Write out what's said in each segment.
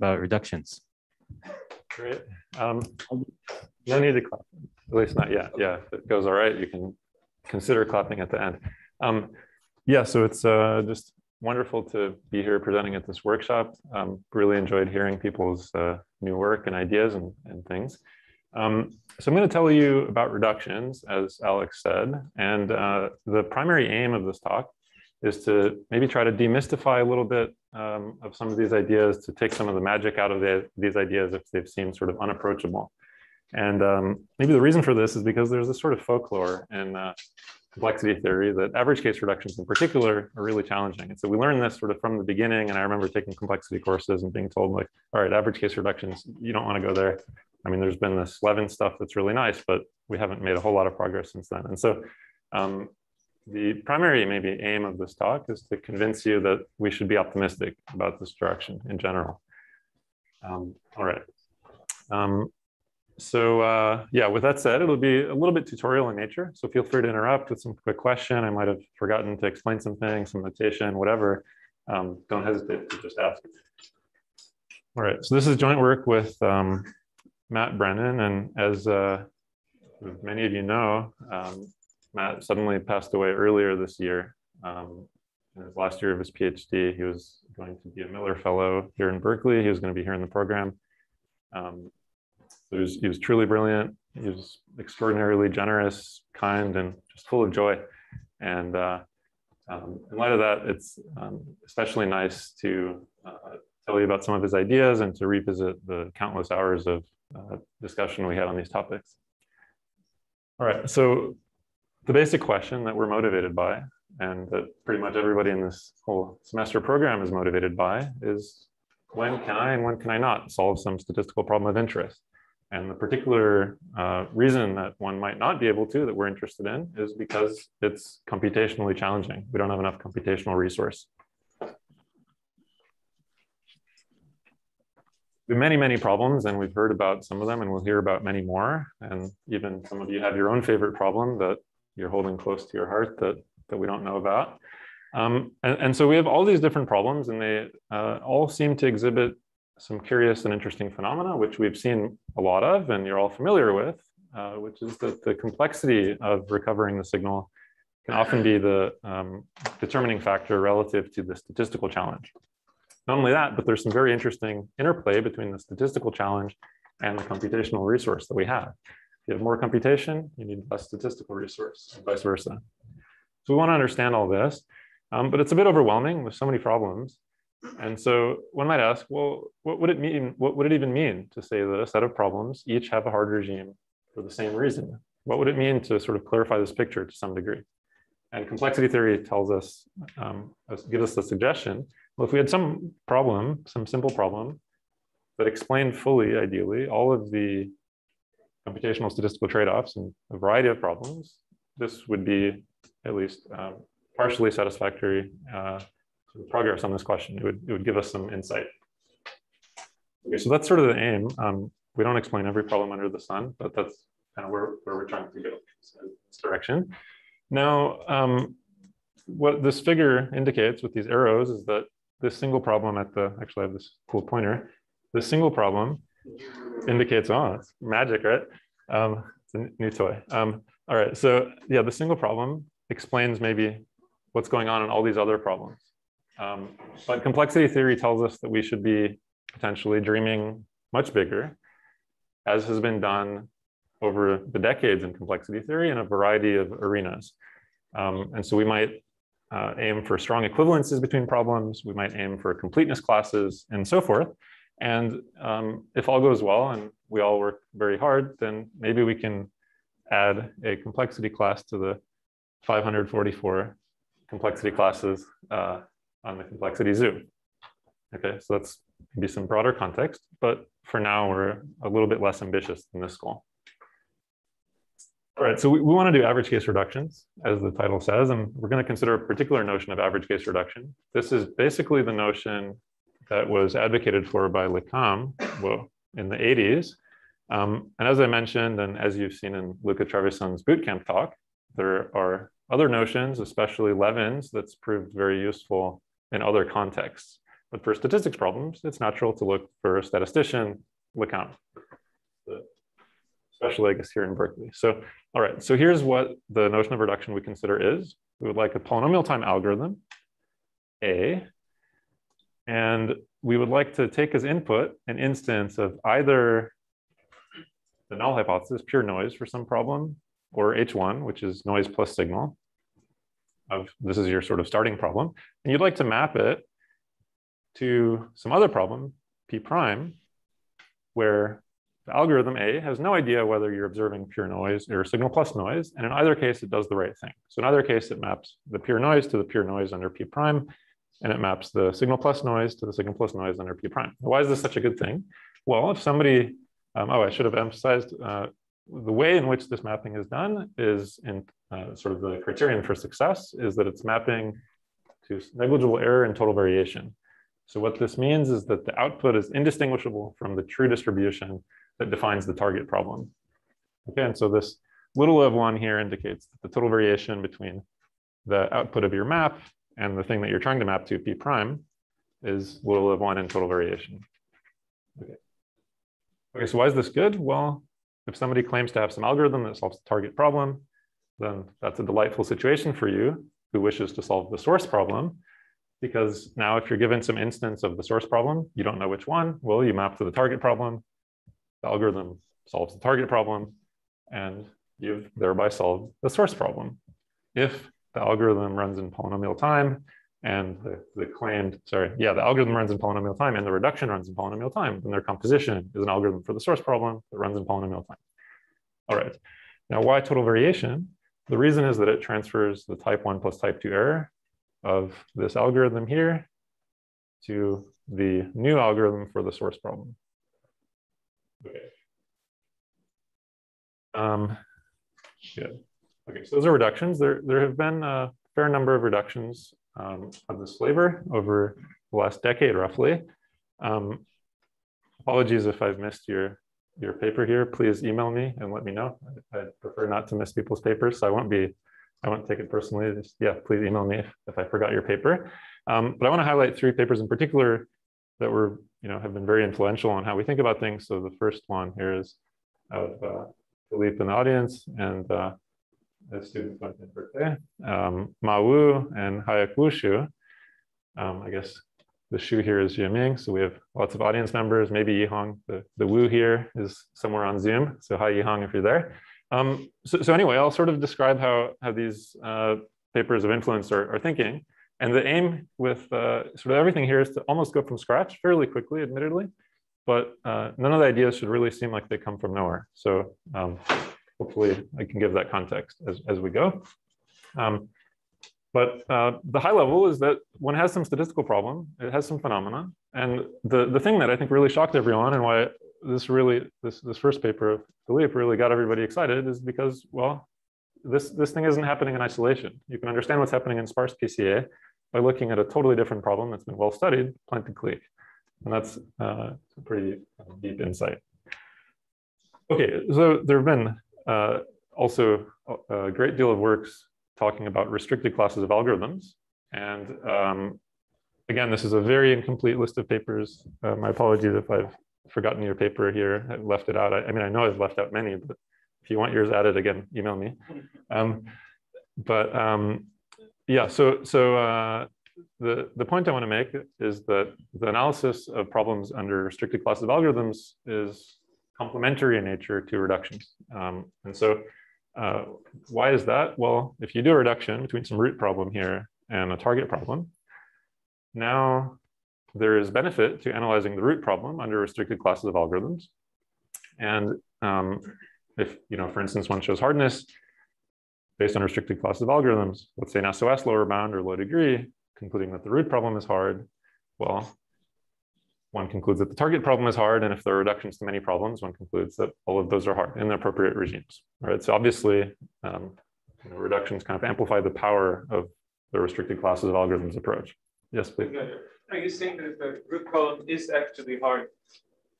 about reductions. Great. Um, no need to clap, at least not yet. Yeah, if it goes all right, you can consider clapping at the end. Um, yeah, so it's uh, just wonderful to be here presenting at this workshop. Um, really enjoyed hearing people's uh, new work and ideas and, and things. Um, so I'm going to tell you about reductions, as Alex said, and uh, the primary aim of this talk is to maybe try to demystify a little bit um, of some of these ideas, to take some of the magic out of the, these ideas if they've seemed sort of unapproachable. And um, maybe the reason for this is because there's this sort of folklore in uh, complexity theory that average case reductions in particular are really challenging. And so we learned this sort of from the beginning. And I remember taking complexity courses and being told like, all right, average case reductions, you don't want to go there. I mean, there's been this Levin stuff that's really nice, but we haven't made a whole lot of progress since then. And so um, the primary maybe aim of this talk is to convince you that we should be optimistic about this direction in general. Um, all right. Um, so uh, yeah, with that said, it'll be a little bit tutorial in nature. So feel free to interrupt with some quick question. I might have forgotten to explain something, some notation, whatever. Um, don't hesitate to just ask. All right, so this is joint work with um, Matt Brennan. And as uh, many of you know, um, Matt suddenly passed away earlier this year. Um, in his last year of his PhD, he was going to be a Miller Fellow here in Berkeley. He was going to be here in the program. Um, he was, he was truly brilliant. He was extraordinarily generous, kind, and just full of joy. And uh, um, in light of that, it's um, especially nice to uh, tell you about some of his ideas and to revisit the countless hours of uh, discussion we had on these topics. All right, so the basic question that we're motivated by and that pretty much everybody in this whole semester program is motivated by is when can I and when can I not solve some statistical problem of interest? And the particular uh, reason that one might not be able to that we're interested in is because it's computationally challenging. We don't have enough computational resource. many, many problems, and we've heard about some of them, and we'll hear about many more. And even some of you have your own favorite problem that you're holding close to your heart that, that we don't know about. Um, and, and, so we have all these different problems, and they uh, all seem to exhibit some curious and interesting phenomena, which we've seen a lot of and you're all familiar with, uh, which is that the complexity of recovering the signal can often be the um, determining factor relative to the statistical challenge. Not only that, but there's some very interesting interplay between the statistical challenge and the computational resource that we have. You have more computation, you need less statistical resource and vice versa. So we want to understand all this, um, but it's a bit overwhelming with so many problems. And so one might ask, well, what would it mean? What would it even mean to say that a set of problems each have a hard regime for the same reason? What would it mean to sort of clarify this picture to some degree? And complexity theory tells us, um, gives us the suggestion, well, if we had some problem, some simple problem that explained fully, ideally, all of the computational statistical trade-offs and a variety of problems, this would be at least um, partially satisfactory uh, progress on this question. It would, it would give us some insight. Okay, so that's sort of the aim. Um, we don't explain every problem under the sun, but that's kind of where, where we're trying to go in this direction. Now, um, what this figure indicates with these arrows is that this single problem at the, actually I have this cool pointer, this single problem indicates, oh, it's magic, right? Um, it's a new toy. Um, all right, so yeah, the single problem explains maybe what's going on in all these other problems. Um, but complexity theory tells us that we should be potentially dreaming much bigger, as has been done over the decades in complexity theory in a variety of arenas. Um, and so we might uh, aim for strong equivalences between problems, we might aim for completeness classes and so forth. And um, if all goes well and we all work very hard, then maybe we can add a complexity class to the 544 complexity classes uh, on the complexity zoo. Okay, so that's maybe some broader context, but for now we're a little bit less ambitious than this goal. All right, so we, we want to do average case reductions, as the title says, and we're going to consider a particular notion of average case reduction. This is basically the notion that was advocated for by Le well, in the 80s. Um, and as I mentioned, and as you've seen in Luca Trevisan's bootcamp talk, there are other notions, especially Levin's, that's proved very useful in other contexts. But for statistics problems, it's natural to look for a statistician, Le Cam, especially I guess here in Berkeley. So, all right, so here's what the notion of reduction we consider is. We would like a polynomial time algorithm, A, and we would like to take as input an instance of either the null hypothesis, pure noise for some problem, or H1, which is noise plus signal. Of this is your sort of starting problem, and you'd like to map it to some other problem, P prime, where the algorithm A has no idea whether you're observing pure noise or signal plus noise, and in either case, it does the right thing. So in either case, it maps the pure noise to the pure noise under P prime, and it maps the signal plus noise to the signal plus noise under P prime. Why is this such a good thing? Well, if somebody, um, oh, I should have emphasized uh, the way in which this mapping is done is in uh, sort of the criterion for success is that it's mapping to negligible error and total variation. So what this means is that the output is indistinguishable from the true distribution that defines the target problem. Okay, and so this little of one here indicates that the total variation between the output of your map and the thing that you're trying to map to, P prime, is little of one in total variation. Okay. Okay, so why is this good? Well, if somebody claims to have some algorithm that solves the target problem, then that's a delightful situation for you who wishes to solve the source problem. Because now if you're given some instance of the source problem, you don't know which one, well, you map to the target problem, the algorithm solves the target problem, and you've thereby solved the source problem. If the algorithm runs in polynomial time and the, the claimed, sorry, yeah, the algorithm runs in polynomial time and the reduction runs in polynomial time, then their composition is an algorithm for the source problem that runs in polynomial time. All right, now why total variation? The reason is that it transfers the type one plus type two error of this algorithm here to the new algorithm for the source problem. Okay. Um, good. Okay, so those are reductions. There, there have been a fair number of reductions um, of this flavor over the last decade, roughly. Um, apologies if I've missed your your paper here. Please email me and let me know. I, I prefer not to miss people's papers, so I won't be I won't take it personally. Just, yeah, please email me if, if I forgot your paper. Um, but I want to highlight three papers in particular that were, you know, have been very influential on how we think about things. So the first one here is of uh, Philippe in the audience and uh, a student from Berkeley, um, Ma Wu and Xu. Um, I guess the Xu here is Jiaming, so we have lots of audience members. Maybe Yihong, the, the Wu here is somewhere on Zoom. So hi Yihong if you're there. Um, so, so, anyway, I'll sort of describe how, how these uh, papers of influence are, are, thinking. And the aim with uh, sort of everything here is to almost go from scratch fairly quickly, admittedly, but uh, none of the ideas should really seem like they come from nowhere. So um, hopefully I can give that context as, as we go. Um, but uh, the high level is that one has some statistical problem, it has some phenomena. And the, the thing that I think really shocked everyone and why this really, this, this first paper of Philippe really got everybody excited is because, well, this, this thing isn't happening in isolation. You can understand what's happening in sparse PCA by looking at a totally different problem that's been well studied, planted clique. And that's uh, a pretty deep insight. Okay, so there have been uh, also a great deal of works talking about restricted classes of algorithms. And um, again, this is a very incomplete list of papers. Uh, my apologies if I've forgotten your paper here, I left it out. I, I, mean, I know I've left out many, but if you want yours added again, email me. Um, but um, yeah, so so uh, the the point I want to make is that the analysis of problems under restricted classes of algorithms is complementary in nature to reductions. Um, and so uh, why is that? Well, if you do a reduction between some root problem here and a target problem, now there is benefit to analyzing the root problem under restricted classes of algorithms. And um, if, you know, for instance, one shows hardness based on restricted classes of algorithms, let's say an SOS lower bound or low degree, concluding that the root problem is hard, well, one concludes that the target problem is hard. And if there are reductions to many problems, one concludes that all of those are hard in the appropriate regimes. Right. So obviously, um, you know, reductions kind of amplify the power of the restricted classes of algorithms approach. Yes, please. Are you saying that the root problem is actually hard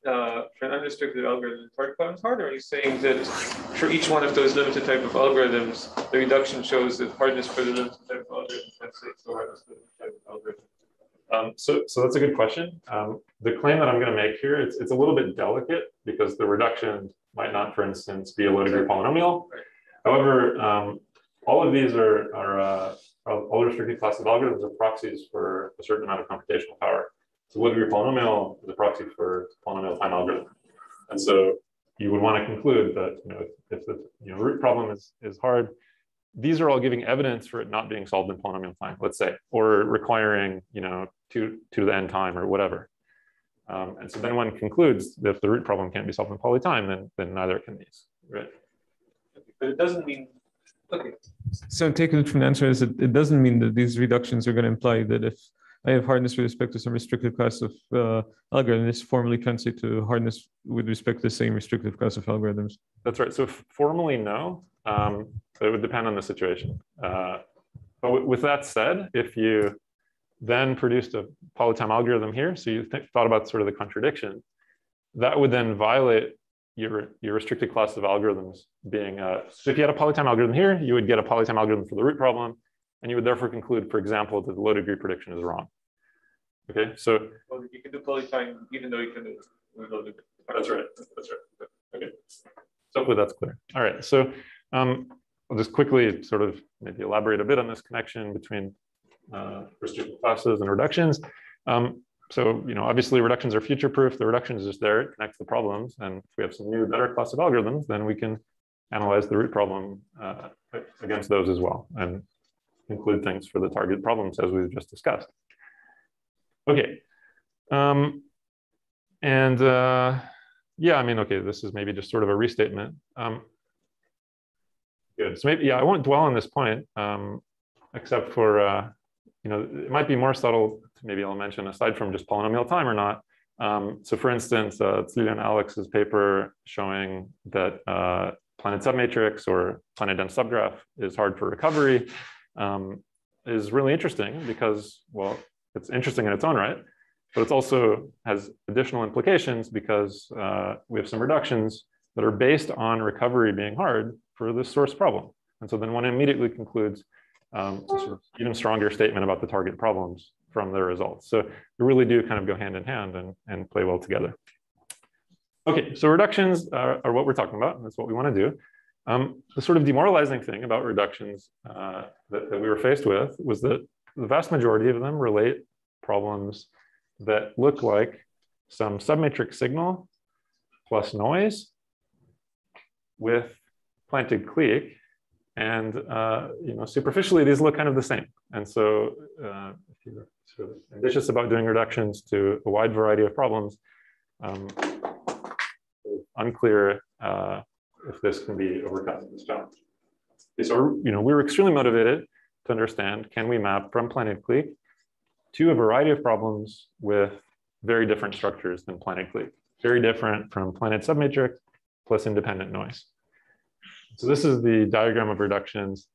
uh, for an unrestricted algorithm, the target problem is hard? Or are you saying that for each one of those limited type of algorithms, the reduction shows that hardness for the limited type of algorithm translates to hardness for the type of algorithm? Um, so, so that's a good question. Um, the claim that I'm going to make here, it's, it's a little bit delicate because the reduction might not, for instance, be a low degree polynomial. However, um, all of these are, are uh, all restricted classes of algorithms are proxies for a certain amount of computational power. So low degree polynomial is a proxy for polynomial time algorithm. And so you would want to conclude that you know, if, if the you know, root problem is, is hard, these are all giving evidence for it not being solved in polynomial time, let's say, or requiring you know two, two to the end time or whatever. Um, and so then one concludes that if the root problem can't be solved in poly time, then, then neither can these, right? But it doesn't mean, okay. So taking it from the answer is it, it doesn't mean that these reductions are going to imply that if I have hardness with respect to some restrictive class of uh, algorithm, this formally translate to hardness with respect to the same restrictive class of algorithms. That's right. So formally, no. Um, it would depend on the situation. Uh, but with that said, if you then produced a polytime algorithm here, so you thought about sort of the contradiction, that would then violate your, your restricted class of algorithms being, uh, so if you had a polytime algorithm here, you would get a polytime algorithm for the root problem, and you would therefore conclude, for example, that the low degree prediction is wrong. Okay, so. Well, you can do polytime even though you can do low degree. That's right, that's right. Okay, so hopefully that's clear. All right, so um, I'll just quickly sort of maybe elaborate a bit on this connection between uh, restricted classes and reductions. Um, so, you know, obviously reductions are future proof. The reduction is just there, it connects the problems. And if we have some new, better class of algorithms, then we can analyze the root problem uh, against those as well and include things for the target problems as we've just discussed. Okay. Um, and uh, yeah, I mean, okay, this is maybe just sort of a restatement. Um, good. So maybe, yeah, I won't dwell on this point, um, except for, uh, you know, it might be more subtle, maybe I'll mention, aside from just polynomial time or not. Um, so for instance, uh, and Alex's paper showing that uh, planted submatrix or planted dense subgraph is hard for recovery um, is really interesting because, well, it's interesting in its own right, but it also has additional implications because uh, we have some reductions that are based on recovery being hard for this source problem. And so then one immediately concludes um, sort of even stronger statement about the target problems from the results. So they really do kind of go hand in hand and, and play well together. Okay, so reductions are, are what we're talking about. And that's what we want to do. Um, the sort of demoralizing thing about reductions uh, that, that we were faced with was that the vast majority of them relate problems that look like some submatrix signal plus noise with planted clique. And uh, you know, superficially, these look kind of the same. And so uh, if you're sort of ambitious about doing reductions to a wide variety of problems, um, unclear uh, if this can be overcome, this challenge. So you know, we were extremely motivated to understand, can we map from planted clique to a variety of problems with very different structures than planted clique, very different from planted submatrix plus independent noise. So this is the diagram of reductions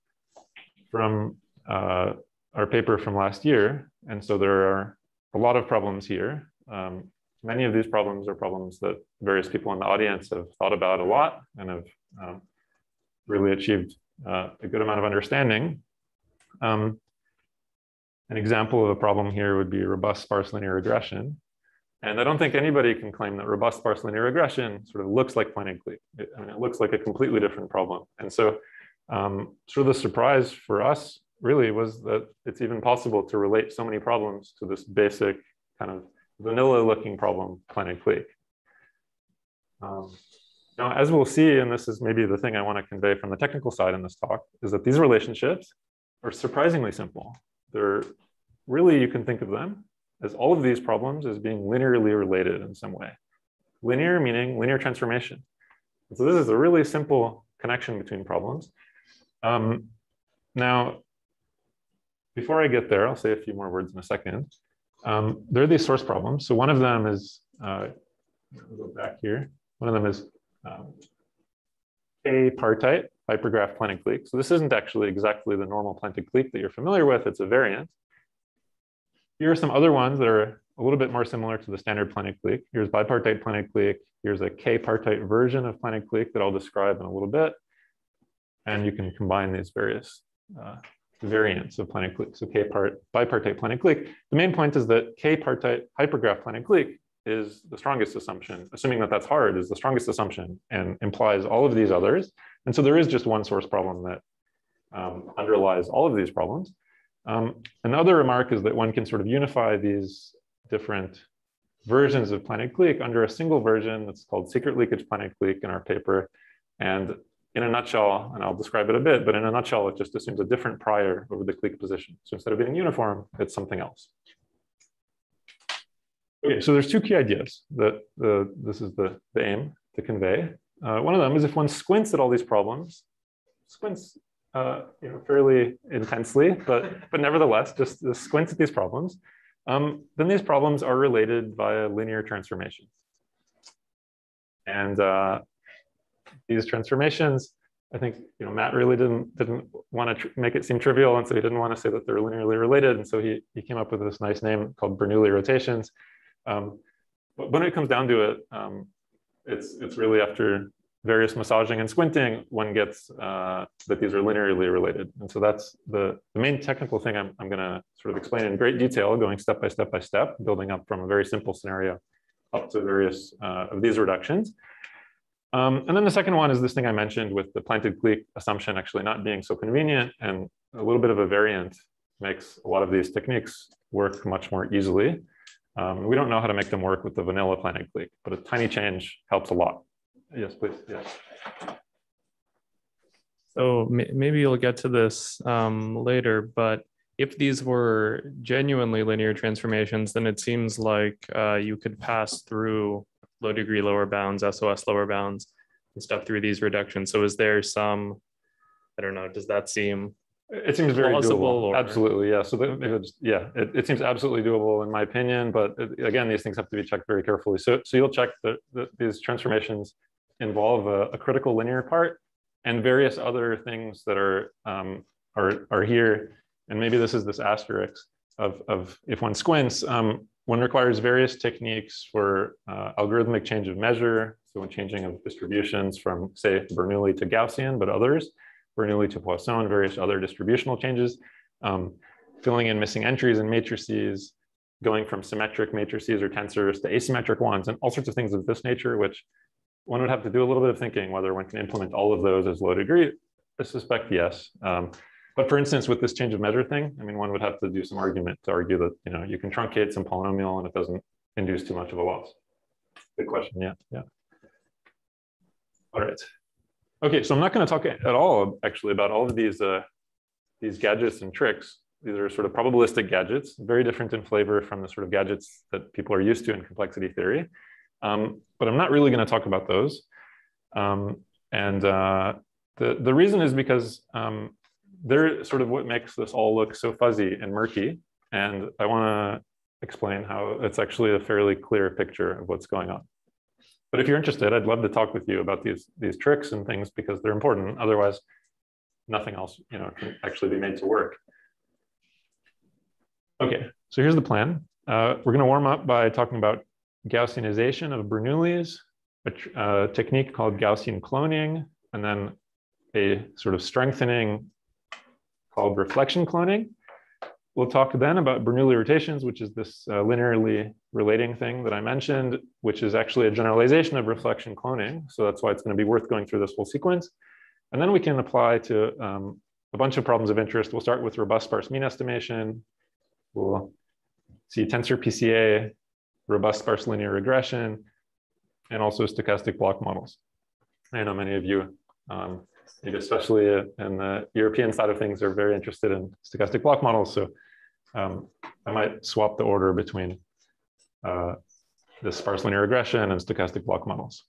from uh, our paper from last year. And so there are a lot of problems here. Um, many of these problems are problems that various people in the audience have thought about a lot and have um, really achieved uh, a good amount of understanding. Um, an example of a problem here would be robust sparse linear regression. And I don't think anybody can claim that robust sparse linear regression sort of looks like clique. It, I mean, it looks like a completely different problem. And so um, sort of the surprise for us really was that it's even possible to relate so many problems to this basic kind of vanilla looking problem, planted clique. Um, now, as we'll see, and this is maybe the thing I want to convey from the technical side in this talk, is that these relationships are surprisingly simple. They're really, you can think of them as all of these problems as being linearly related in some way. Linear meaning linear transformation. And so this is a really simple connection between problems. Um, now, before I get there, I'll say a few more words in a second. Um, there are these source problems. So one of them is, uh, go back here. One of them is um, K-partite hypergraph planted clique. So this isn't actually exactly the normal planted clique that you're familiar with. It's a variant. Here are some other ones that are a little bit more similar to the standard planted clique. Here's bipartite planted clique. Here's a K-partite version of planted clique that I'll describe in a little bit. And you can combine these various uh, variants of planted clique. So K part bipartite planted clique. The main point is that K partite hypergraph planted clique is the strongest assumption, assuming that that's hard is the strongest assumption and implies all of these others. And so there is just one source problem that um, underlies all of these problems. Um, another remark is that one can sort of unify these different versions of planted clique under a single version that's called secret leakage planted clique in our paper. And in a nutshell, and I'll describe it a bit, but in a nutshell, it just assumes a different prior over the clique position. So instead of being uniform, it's something else. Okay, so there's two key ideas that the, this is the, the aim to convey. Uh, one of them is if one squints at all these problems, squints uh, you know, fairly intensely, but, but nevertheless, just, just squints at these problems, um, then these problems are related via linear transformations. And uh, these transformations, I think you know Matt really didn't didn't want to make it seem trivial, and so he didn't want to say that they're linearly related, and so he he came up with this nice name called Bernoulli rotations. Um, but when it comes down to it, um, it's it's really after various massaging and squinting, one gets uh, that these are linearly related. And so that's the, the main technical thing I'm, I'm going to sort of explain in great detail, going step by step by step, building up from a very simple scenario up to various uh, of these reductions. Um, and then the second one is this thing I mentioned with the planted clique assumption actually not being so convenient and a little bit of a variant makes a lot of these techniques work much more easily. Um, we don't know how to make them work with the vanilla planted clique, but a tiny change helps a lot. Yes, please. Yes. So maybe you'll get to this um, later, but if these were genuinely linear transformations, then it seems like uh, you could pass through low degree lower bounds, SOS lower bounds, and stuff through these reductions. So is there some, I don't know, does that seem it seems very doable. Or... Absolutely, yeah. So the, yeah, it, it, seems absolutely doable in my opinion. But it, again, these things have to be checked very carefully. So, so you'll check that the, these transformations involve a, a, critical linear part and various other things that are um, are are here. And maybe this is this asterisk of of if one squints, um, one requires various techniques for uh, algorithmic change of measure. So when changing of distributions from say Bernoulli to Gaussian, but others, Bernoulli to Poisson, various other distributional changes, um, filling in missing entries in matrices, going from symmetric matrices or tensors to asymmetric ones, and all sorts of things of this nature, which one would have to do a little bit of thinking whether one can implement all of those as low degree. I suspect yes. Um, but for instance, with this change of measure thing, I mean, one would have to do some argument to argue that you know you can truncate some polynomial and it doesn't induce too much of a loss. Good question. Yeah, yeah. All right. Okay, so I'm not going to talk at all actually about all of these uh, these gadgets and tricks. These are sort of probabilistic gadgets, very different in flavor from the sort of gadgets that people are used to in complexity theory. Um, but I'm not really going to talk about those. Um, and uh, the, the reason is because um, they're sort of what makes this all look so fuzzy and murky. And I want to explain how it's actually a fairly clear picture of what's going on. But if you're interested, I'd love to talk with you about these, these tricks and things because they're important. Otherwise, nothing else you know, can actually be made to work. Okay, so here's the plan. Uh, we're going to warm up by talking about Gaussianization of Bernoullis, a, a technique called Gaussian cloning, and then a sort of strengthening called reflection cloning. We'll talk then about Bernoulli rotations, which is this uh, linearly relating thing that I mentioned, which is actually a generalization of reflection cloning. So that's why it's going to be worth going through this whole sequence. And then we can apply to um, a bunch of problems of interest. We'll start with robust sparse mean estimation. We'll see tensor PCA, robust sparse linear regression, and also stochastic block models. I know many of you, um, especially in the European side of things, are very interested in stochastic block models. So um, I might swap the order between uh, the sparse linear regression and stochastic block models.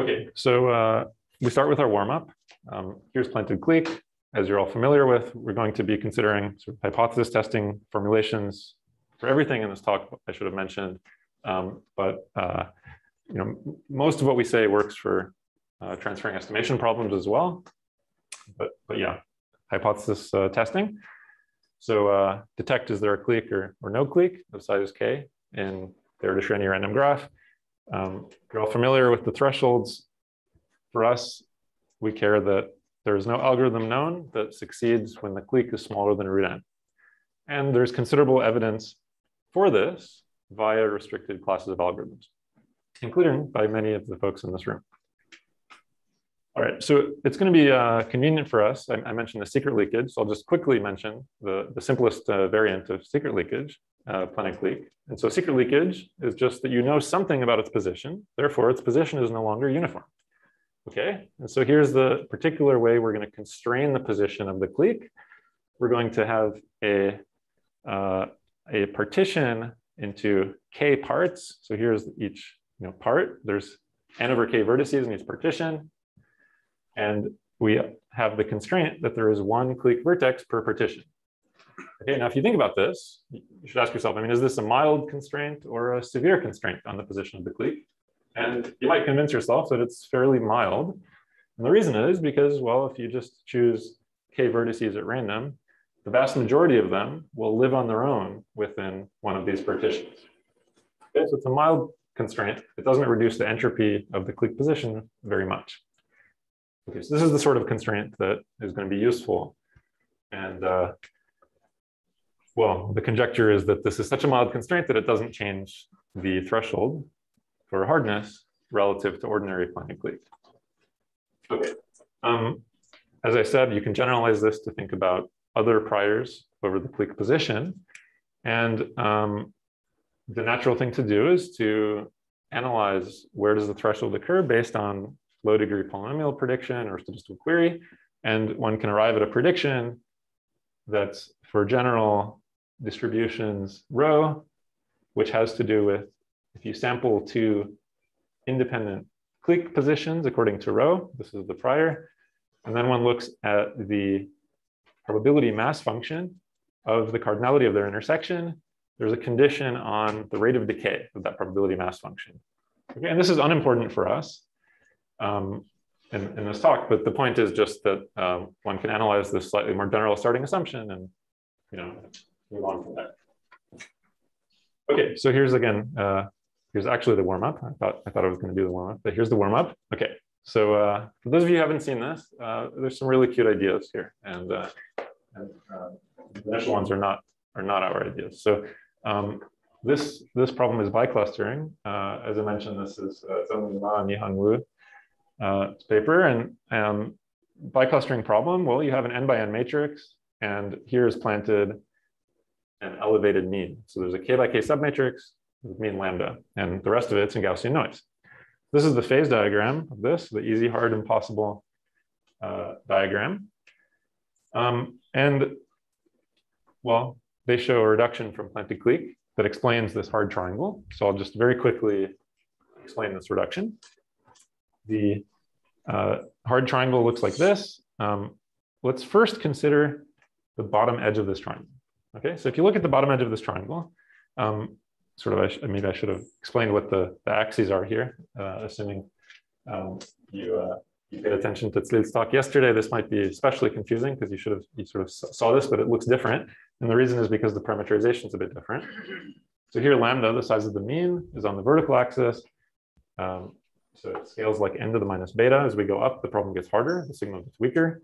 Okay, so uh, we start with our warm-up. Um, here's planted clique. As you're all familiar with, we're going to be considering sort of hypothesis testing formulations for everything in this talk, I should have mentioned. Um, but uh, you know, most of what we say works for uh, transferring estimation problems as well. But, but yeah, hypothesis uh, testing. So uh, detect is there a clique or, or no clique of size k in the Erdős-Rényi random graph. Um, you're all familiar with the thresholds. For us, we care that there is no algorithm known that succeeds when the clique is smaller than root n. And there's considerable evidence for this via restricted classes of algorithms, including by many of the folks in this room. All right, so it's going to be uh, convenient for us. I, I, mentioned the secret leakage, so I'll just quickly mention the, the simplest uh, variant of secret leakage, uh, planted clique. And so secret leakage is just that you know something about its position, therefore its position is no longer uniform. Okay, and so here's the particular way we're going to constrain the position of the clique. We're going to have a, uh, a partition into k parts. So here's each you know, part. There's n over k vertices in each partition. And we have the constraint that there is one clique vertex per partition. Okay, now if you think about this, you should ask yourself, I mean, is this a mild constraint or a severe constraint on the position of the clique? And you might convince yourself that it's fairly mild. And the reason is because, well, if you just choose k vertices at random, the vast majority of them will live on their own within one of these partitions. Okay, so it's a mild constraint. It doesn't reduce the entropy of the clique position very much. Okay, so this is the sort of constraint that is going to be useful. And uh, well, the conjecture is that this is such a mild constraint that it doesn't change the threshold for hardness relative to ordinary planted clique. Okay. Um, as I said, you can generalize this to think about other priors over the clique position. And um, the natural thing to do is to analyze where does the threshold occur based on low degree polynomial prediction or statistical query. And one can arrive at a prediction that's for general distributions rho, which has to do with if you sample two independent clique positions according to rho, this is the prior, and then one looks at the probability mass function of the cardinality of their intersection, there's a condition on the rate of decay of that probability mass function. Okay, and this is unimportant for us um, in, in, this talk, but the point is just that um, one can analyze this slightly more general starting assumption and you know move on from there. Okay, so here's again, uh, here's actually the warm up. I thought I thought I was going to do the warm up, but here's the warm up. Okay, so uh, for those of you who haven't seen this, uh, there's some really cute ideas here, and, uh, uh, the initial ones are not are not our ideas. So um, this this problem is biclustering. Uh, as I mentioned, this is uh, Zongming Ma and Yihong Wu uh, paper. And um, biclustering problem, well, you have an n by n matrix, and here is planted an elevated mean. So there's a k by k submatrix with mean lambda, and the rest of it's in Gaussian noise. This is the phase diagram of this, the easy, hard, impossible uh, diagram. Um, and well, they show a reduction from planted clique that explains this hard triangle. So I'll just very quickly explain this reduction. The uh, hard triangle looks like this. Um, let's first consider the bottom edge of this triangle. Okay, so if you look at the bottom edge of this triangle, um, sort of, I maybe I should have explained what the, the axes are here, uh, assuming um, you, uh, you paid attention to Tselil's talk yesterday. This might be especially confusing because you should have, you sort of saw this, but it looks different. And the reason is because the parameterization is a bit different. So here lambda, the size of the mean, is on the vertical axis. Um, so it scales like n to the minus beta. As we go up, the problem gets harder, the signal gets weaker.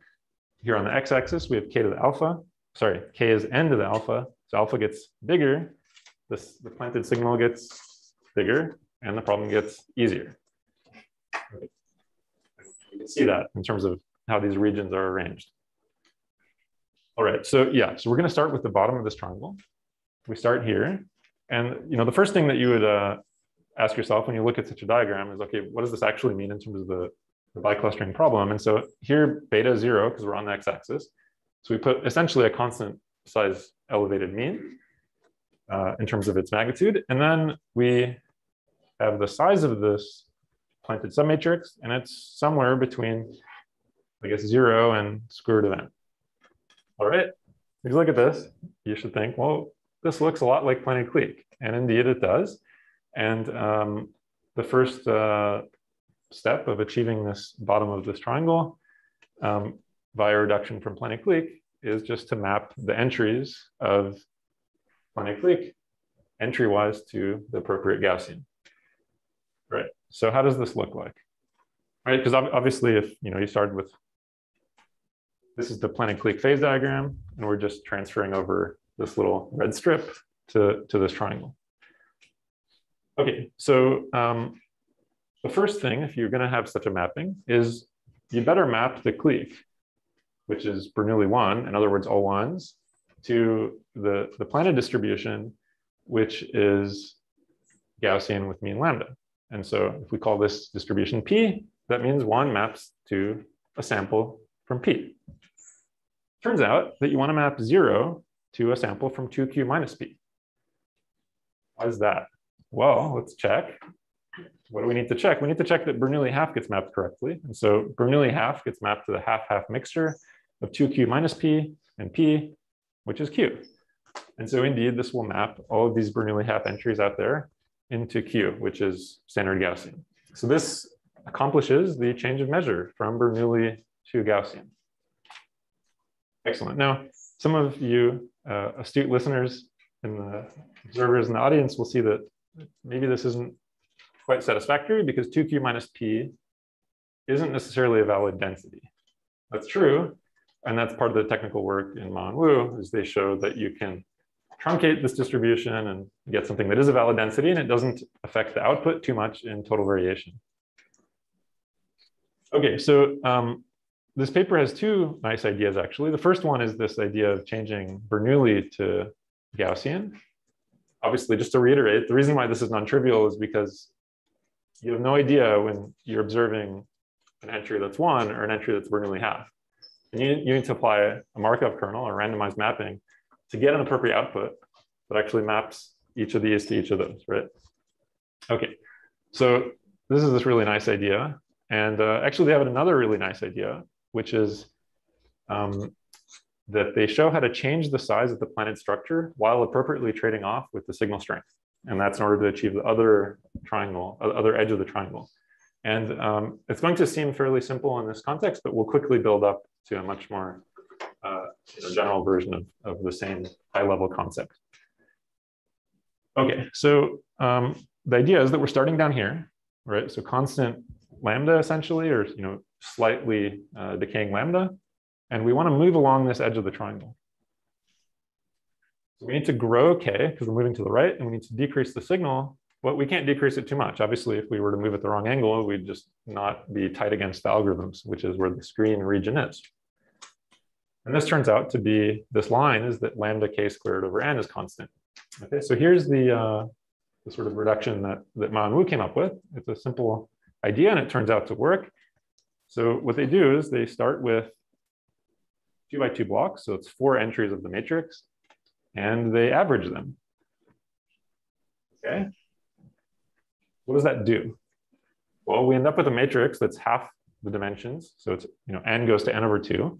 Here on the x-axis, we have k to the alpha. Sorry, k is n to the alpha. So alpha gets bigger, this, the planted signal gets bigger, and the problem gets easier. You can see that in terms of how these regions are arranged. All right, so yeah, so we're going to start with the bottom of this triangle. We start here, and you know the first thing that you would uh, ask yourself when you look at such a diagram is, okay, what does this actually mean in terms of the, the biclustering problem? And so here beta is zero because we're on the x-axis. So we put essentially a constant size elevated mean uh, in terms of its magnitude. And then we have the size of this planted submatrix, and it's somewhere between, I guess, zero and square root of n. All right, if you look at this, you should think, well, this looks a lot like planted clique. And indeed it does. And um, the first uh, step of achieving this bottom of this triangle um, via reduction from planted clique is just to map the entries of planted clique entry-wise to the appropriate Gaussian. Right. So how does this look like? Right, because obviously, if you know you started with this is the planted clique phase diagram, and we're just transferring over this little red strip to, to this triangle. Okay, so um, the first thing, if you're gonna have such a mapping, is you better map the clique, which is Bernoulli one, in other words, all ones, to the, the planted distribution, which is Gaussian with mean lambda. And so if we call this distribution P, that means one maps to a sample from P. Turns out that you want to map zero to a sample from 2q minus P. Why is that? Well, let's check. What do we need to check? We need to check that Bernoulli half gets mapped correctly. And so Bernoulli half gets mapped to the half-half mixture of 2q minus P and P, which is Q. And so indeed, this will map all of these Bernoulli half entries out there into Q, which is standard Gaussian. So this accomplishes the change of measure from Bernoulli to Gaussian. Excellent. Now, some of you uh, astute listeners and the observers in the audience will see that maybe this isn't quite satisfactory because 2q minus p isn't necessarily a valid density. That's true. And that's part of the technical work in Ma and Wu is they show that you can truncate this distribution and get something that is a valid density and it doesn't affect the output too much in total variation. Okay, so um, this paper has two nice ideas actually. The first one is this idea of changing Bernoulli to Gaussian. Obviously, just to reiterate, the reason why this is non-trivial is because you have no idea when you're observing an entry that's one or an entry that's Bernoulli half. And you, you need to apply a Markov kernel or randomized mapping to get an appropriate output that actually maps each of these to each of those, right? Okay, so this is this really nice idea. And uh, actually, they have another really nice idea, which is um, that they show how to change the size of the planted structure while appropriately trading off with the signal strength. And that's in order to achieve the other triangle, other edge of the triangle. And um, it's going to seem fairly simple in this context, but we'll quickly build up to a much more uh, general version of, of the same high level concept. Okay, so um, the idea is that we're starting down here, right? So constant lambda essentially, or you know, slightly uh, decaying lambda. And we want to move along this edge of the triangle. So we need to grow k because we're moving to the right, and we need to decrease the signal. But we can't decrease it too much. Obviously, if we were to move at the wrong angle, we'd just not be tight against the algorithms, which is where the screen region is. And this turns out to be, this line is that lambda k squared over n is constant. Okay, so here's the, uh, the sort of reduction that, that Ma and Wu came up with. It's a simple idea and it turns out to work. So what they do is they start with two by two blocks. So it's four entries of the matrix and they average them. Okay. What does that do? Well, we end up with a matrix that's half the dimensions. So it's, you know, n goes to n over two.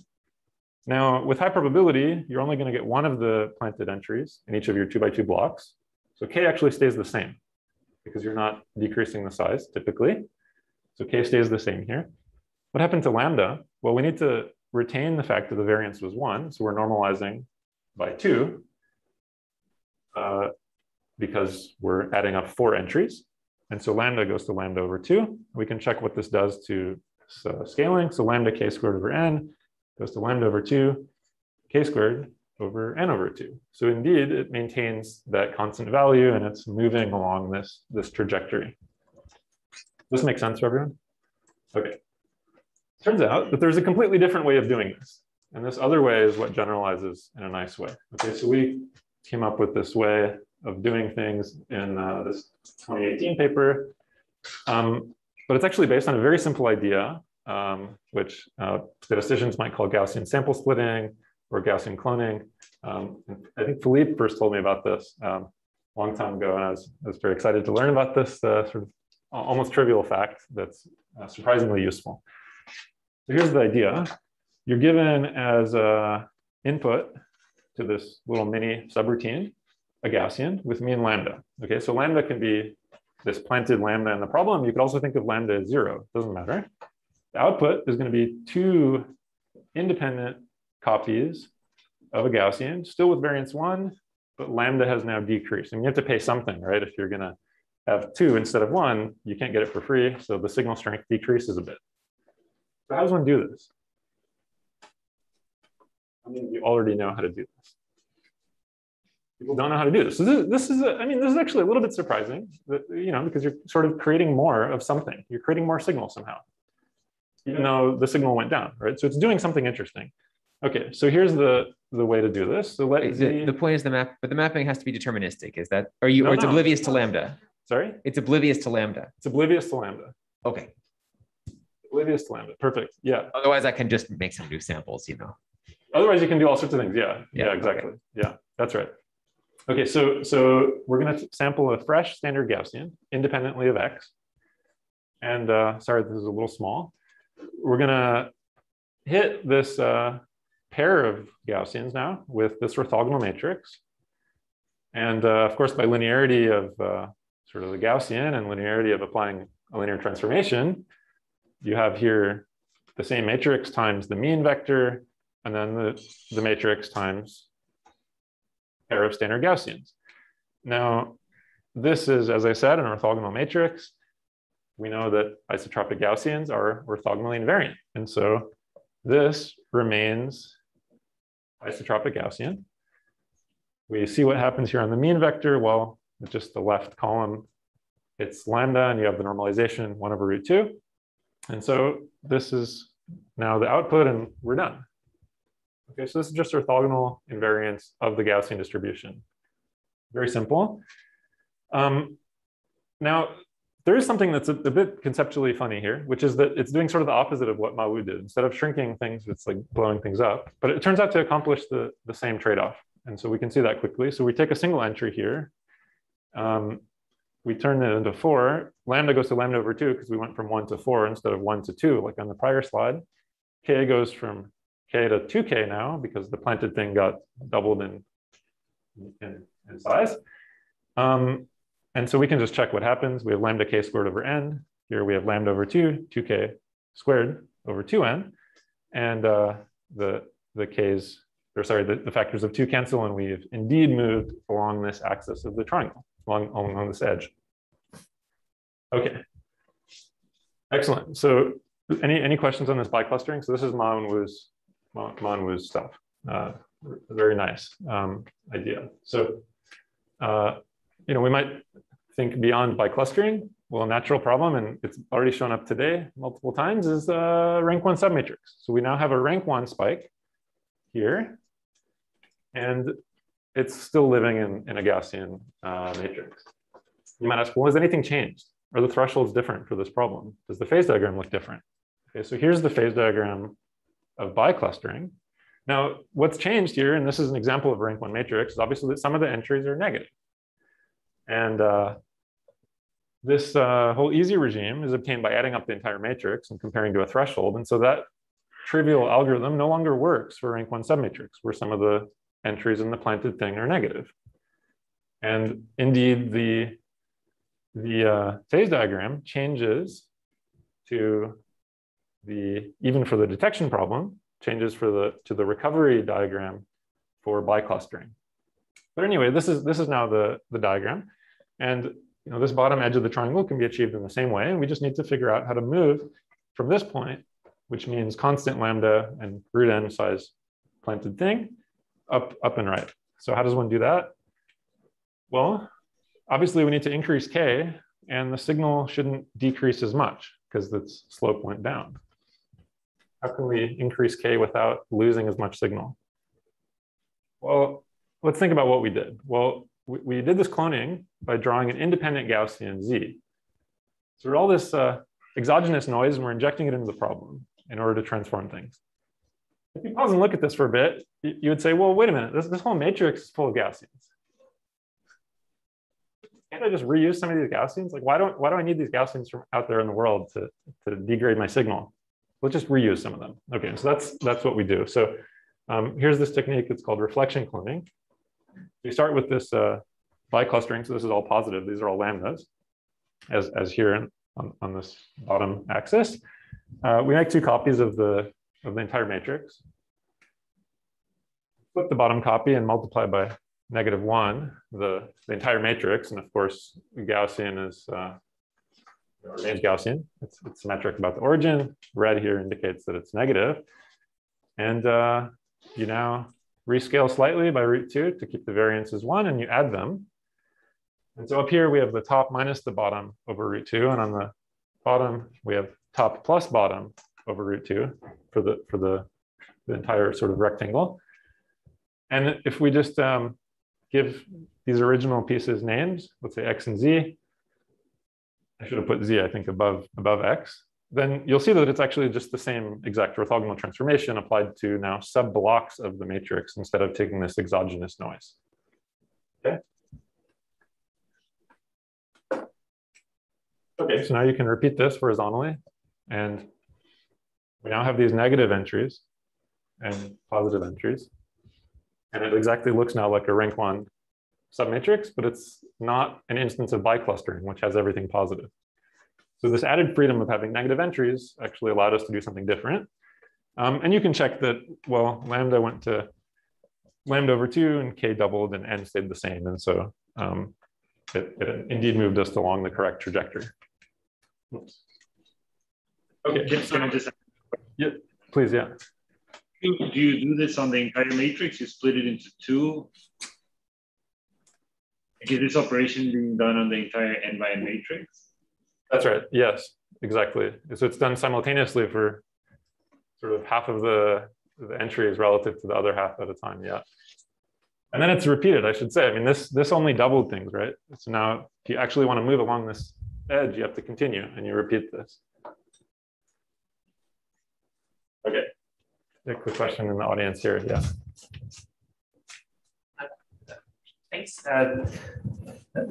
Now, with high probability, you're only going to get one of the planted entries in each of your two by two blocks. So k actually stays the same because you're not decreasing the size typically. So k stays the same here. What happened to lambda? Well, we need to retain the fact that the variance was one. So we're normalizing by two uh, because we're adding up four entries. And so lambda goes to lambda over two. We can check what this does to uh, scaling. So lambda k squared over n goes to lambda over 2, k squared over n over 2. So indeed, it maintains that constant value and it's moving along this, this trajectory. Does this make sense for everyone? Okay. Turns out that there's a completely different way of doing this. And this other way is what generalizes in a nice way. Okay, so we came up with this way of doing things in uh, this 2018 paper. Um, but it's actually based on a very simple idea um, which uh, statisticians might call Gaussian sample splitting or Gaussian cloning. Um, I think Philippe first told me about this um, a long time ago, and I was, I was very excited to learn about this uh, sort of almost trivial fact that's uh, surprisingly useful. So here's the idea. You're given as a input to this little mini subroutine, a Gaussian with mean lambda. Okay, so lambda can be this planted lambda in the problem. You could also think of lambda as zero, doesn't matter. The output is going to be two independent copies of a Gaussian, still with variance one, but lambda has now decreased. And you have to pay something, right? If you're going to have two instead of one, you can't get it for free. So the signal strength decreases a bit. So how does one do this? I mean, you already know how to do this. People don't know how to do this. So this, this is, a, I mean, this is actually a little bit surprising, that, you know, because you're sort of creating more of something. You're creating more signal somehow, even though the signal went down, right? So it's doing something interesting. Okay, so here's the the way to do this. So let Wait, the, Z- the point is the map, but the mapping has to be deterministic. Is that, are you, No, or it's no. oblivious to lambda? sorry, It's oblivious to lambda. it's oblivious to lambda. Okay. Oblivious to lambda. Perfect. Yeah. Otherwise, I can just make some new samples, you know. Otherwise, you can do all sorts of things. Yeah. Yeah. Yeah, okay. exactly. Yeah. That's right. Okay. So so we're gonna sample a fresh standard Gaussian independently of x. And uh, sorry, this is a little small. We're gonna hit this uh, pair of Gaussians now with this orthogonal matrix. And uh, of course, by linearity of uh, sort of the Gaussian and linearity of applying a linear transformation, you have here the same matrix times the mean vector, and then the, the matrix times pair of standard Gaussians. Now, this is, as I said, an orthogonal matrix. We know that isotropic Gaussians are orthogonally invariant. And so this remains isotropic Gaussian. We see what happens here on the mean vector. Well, just the left column, it's lambda, and you have the normalization 1 over root 2. And so this is now the output, and we're done. Okay, so this is just orthogonal invariance of the Gaussian distribution. Very simple. Um, now, there is something that's a, a bit conceptually funny here, which is that it's doing sort of the opposite of what Ma-Wu did. Instead of shrinking things, it's like blowing things up. But it turns out to accomplish the, the same trade-off. And so we can see that quickly. So we take a single entry here. Um, we turn it into four. Lambda goes to lambda over two because we went from one to four instead of one to two, like on the prior slide. K goes from To 2K now because the planted thing got doubled in, in, in size. Um, and so we can just check what happens. We have lambda k squared over n. Here we have lambda over 2, 2k squared over 2n. And uh, the, the k's, or sorry, the, the factors of 2 cancel, and we've indeed moved along this axis of the triangle, along, along this edge. Okay. Excellent. So any, any questions on this biclustering? So this is Ma and Wu's, Ma and Wu's stuff. Uh, very nice um, idea. So, uh, you know, we might think beyond biclustering. Well, a natural problem, and it's already shown up today multiple times, is uh, rank one submatrix. So we now have a rank one spike here, and it's still living in, in a Gaussian uh, matrix. You might ask, well, has anything changed? Are the thresholds different for this problem? Does the phase diagram look different? Okay, so here's the phase diagram of biclustering. Now, what's changed here, and this is an example of rank one matrix, is obviously that some of the entries are negative. And uh, this uh, whole easy regime is obtained by adding up the entire matrix and comparing to a threshold. And so that trivial algorithm no longer works for rank one submatrix, where some of the entries in the planted thing are negative. And indeed, the, the uh, phase diagram changes to the, even for the detection problem, changes for the, to the recovery diagram for biclustering. But anyway, this is, this is now the, the diagram. And you know, this bottom edge of the triangle can be achieved in the same way. And we just need to figure out how to move from this point, which means constant lambda and root n size planted thing, up, up and right. So how does one do that? Well, obviously we need to increase k, and the signal shouldn't decrease as much because its slope went down. How can we increase k without losing as much signal? Well, let's think about what we did. Well, we, we did this cloning by drawing an independent Gaussian z. So we're all this uh, exogenous noise, and we're injecting it into the problem in order to transform things. If you pause and look at this for a bit, you, would say, well, wait a minute, this, this whole matrix is full of Gaussians. Can't I just reuse some of these Gaussians? Like, why don't why do I need these Gaussians from out there in the world to, to degrade my signal? Let's just reuse some of them. Okay, so that's that's what we do. So um, here's this technique. It's called reflection cloning. We start with this uh, biclustering. So this is all positive. These are all lambdas, as as here on, on this bottom axis. Uh, we make two copies of the of the entire matrix. Flip the bottom copy and multiply by negative one the, the entire matrix. And of course, Gaussian is uh, remains Gaussian. It's, it's symmetric about the origin. Red here indicates that it's negative. And uh, you now rescale slightly by root two to keep the variances one and you add them. And so up here we have the top minus the bottom over root two. And on the bottom, we have top plus bottom over root two for the, for the, the entire sort of rectangle. And if we just um, give these original pieces names, let's say X and Z, I should have put Z, I think above, above X, then you'll see that it's actually just the same exact orthogonal transformation applied to now sub blocks of the matrix instead of taking this exogenous noise. Okay. Okay, so now you can repeat this horizontally. And we now have these negative entries and positive entries. And it exactly looks now like a rank one submatrix, but it's not an instance of biclustering, which has everything positive. So this added freedom of having negative entries actually allowed us to do something different. Um, and you can check that, well, lambda went to lambda over two and k doubled and n stayed the same. And so um, it, it, indeed moved us along the correct trajectory. Oops. Okay. Can I just? Yeah, please, yeah. Do you do this on the entire matrix? You split it into two? Is this operation being done on the entire n by n matrix? That's right. Yes, exactly. So it's done simultaneously for sort of half of the, the entries relative to the other half at a time. Yeah. And then it's repeated, I should say. I mean, this this only doubled things, right? So now if you actually want to move along this edge, you have to continue and you repeat this. Okay. A quick question in the audience here. Yeah. Thanks. Uh,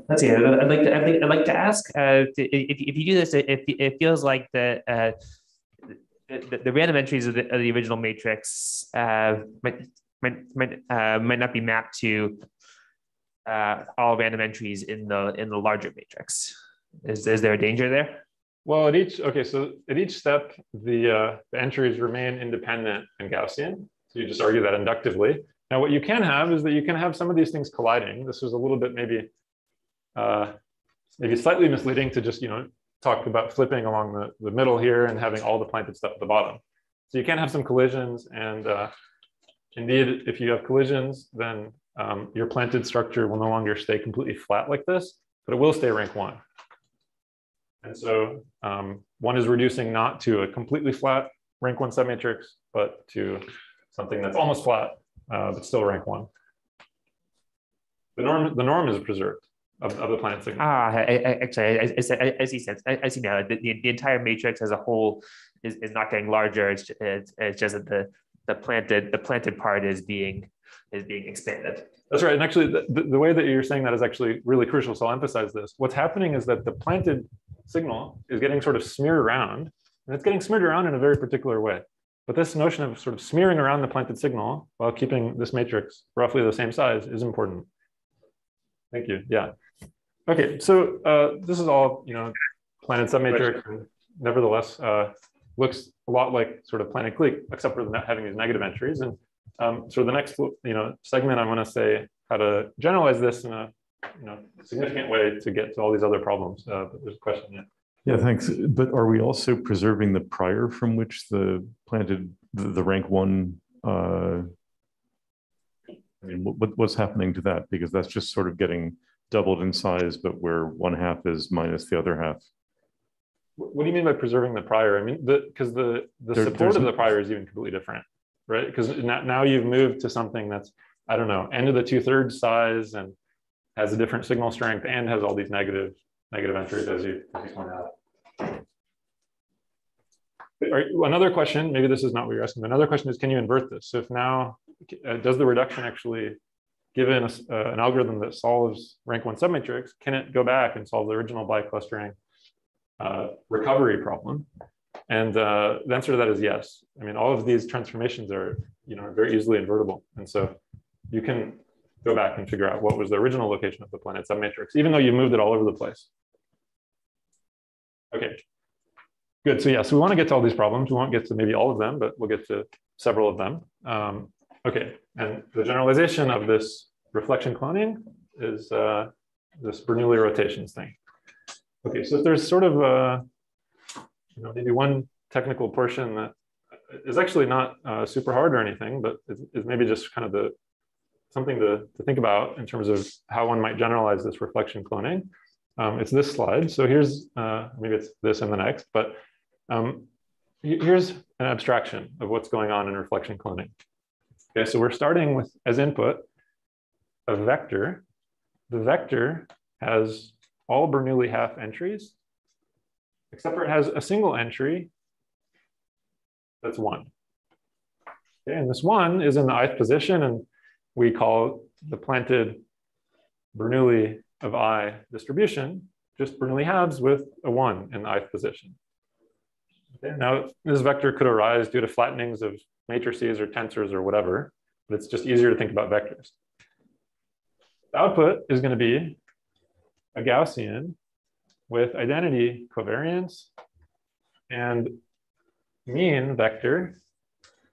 let's see. I'd like to. I'd like, I'd like to ask uh, if, if you do this, it, it feels like the, uh, the, the random entries of the, of the original matrix uh, might might might, uh, might not be mapped to uh, all random entries in the in the larger matrix. Is is there a danger there? Well, at each okay, so at each step, the uh, the entries remain independent and Gaussian. So you just argue that inductively. Now, what you can have is that you can have some of these things colliding. This was a little bit maybe, uh, maybe slightly misleading to just you know talk about flipping along the, the middle here and having all the planted stuff at the bottom. So you can have some collisions, and uh, indeed, if you have collisions, then um, your planted structure will no longer stay completely flat like this, but it will stay rank one. And so um, one is reducing not to a completely flat rank one submatrix, but to something that's almost flat uh, but still rank one. The norm, the norm is preserved of, of the planted signal. Ah, I, I, actually, I, I, I see sense. I, see now. The, the, entire matrix as a whole is, is not getting larger. It's, it's, it's just that the the planted the planted part is being is being expanded. That's right. And actually, the, the, the way that you're saying that is actually really crucial. So I'll emphasize this. What's happening is that the planted signal is getting sort of smeared around, and it's getting smeared around in a very particular way. But this notion of sort of smearing around the planted signal while keeping this matrix roughly the same size is important. Thank you. Yeah. Okay, so uh, this is all, you know, planted submatrix, and nevertheless uh, looks a lot like sort of planted clique, except for not having these negative entries. And um, so the next, you know, segment, I want to say how to generalize this in a, you know, significant way to get to all these other problems. Uh, but there's a question, yeah. Yeah, thanks. But are we also preserving the prior from which the planted the, the rank one? Uh, I mean, what, what's happening to that? Because that's just sort of getting doubled in size, but where one half is minus the other half. What do you mean by preserving the prior? I mean, the because the the there, support of the prior is even completely different, right? Because now you've moved to something that's I don't know, end of the two thirds size and has a different signal strength and has all these negative negative entries as you, as you point out. Another question, maybe this is not what you're asking, but another question is, can you invert this? So if now, uh, does the reduction actually, given a, uh, an algorithm that solves rank one submatrix, can it go back and solve the original biclustering uh, recovery problem? And uh, the answer to that is yes. I mean, all of these transformations are, you know, very easily invertible. And so you can go back and figure out what was the original location of the planted submatrix, even though you moved it all over the place. Okay, good. So yeah, so we want to get to all these problems. We won't get to maybe all of them, but we'll get to several of them. Um, okay, and the generalization of this reflection cloning is uh, this Bernoulli rotations thing. Okay, so if there's sort of a, you know, maybe one technical portion that is actually not uh, super hard or anything, but it's, it's maybe just kind of the something to, to think about in terms of how one might generalize this reflection cloning. Um, it's this slide. So here's, uh, maybe it's this and the next, but um, here's an abstraction of what's going on in reflection cloning. Okay, so we're starting with as input a vector. The vector has all Bernoulli half entries, except for it has a single entry that's one. Okay, and this one is in the ith position, and we call the planted Bernoulli of i distribution just Bernoulli halves with a one in the ith position. Okay, now, this vector could arise due to flattenings of matrices or tensors or whatever, but it's just easier to think about vectors. The output is going to be a Gaussian with identity covariance and mean vector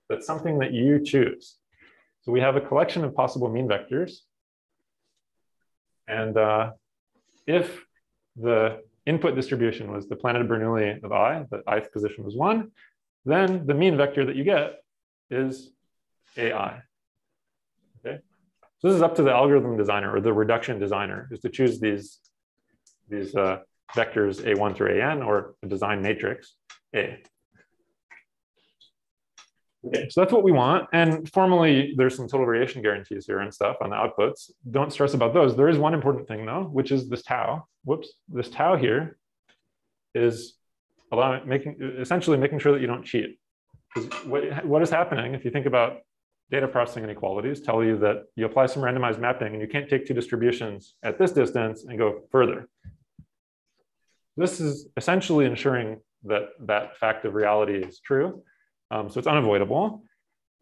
that's something that you choose. So we have a collection of possible mean vectors. And uh, if the input distribution was the planted Bernoulli of i, the ith position was one, then the mean vector that you get is ai. Okay, so this is up to the algorithm designer or the reduction designer is to choose these these uh, vectors a1 through an or a design matrix a. So that's what we want. And formally, there's some total variation guarantees here and stuff on the outputs. Don't stress about those. There is one important thing though, which is this tau. Whoops, this tau here is allowing making essentially making sure that you don't cheat. Because what, what is happening if you think about data processing inequalities tell you that you apply some randomized mapping and you can't take two distributions at this distance and go further. This is essentially ensuring that that fact of reality is true. Um, so it's unavoidable.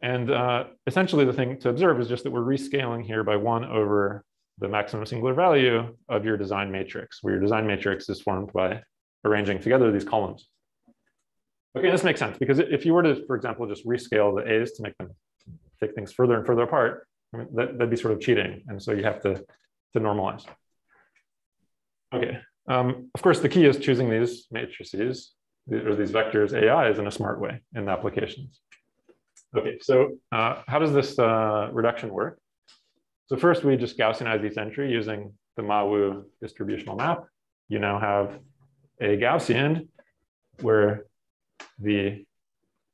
And uh, essentially the thing to observe is just that we're rescaling here by one over the maximum singular value of your design matrix, where your design matrix is formed by arranging together these columns. Okay, this makes sense because if you were to, for example, just rescale the A's to make them take things further and further apart, I mean, that, would be sort of cheating. And so you have to, to normalize. Okay, um, of course, the key is choosing these matrices or these vectors AIs in a smart way in the applications. Okay, so uh, how does this uh, reduction work? So first we just Gaussianize each entry using the Ma-Wu distributional map. You now have a Gaussian where the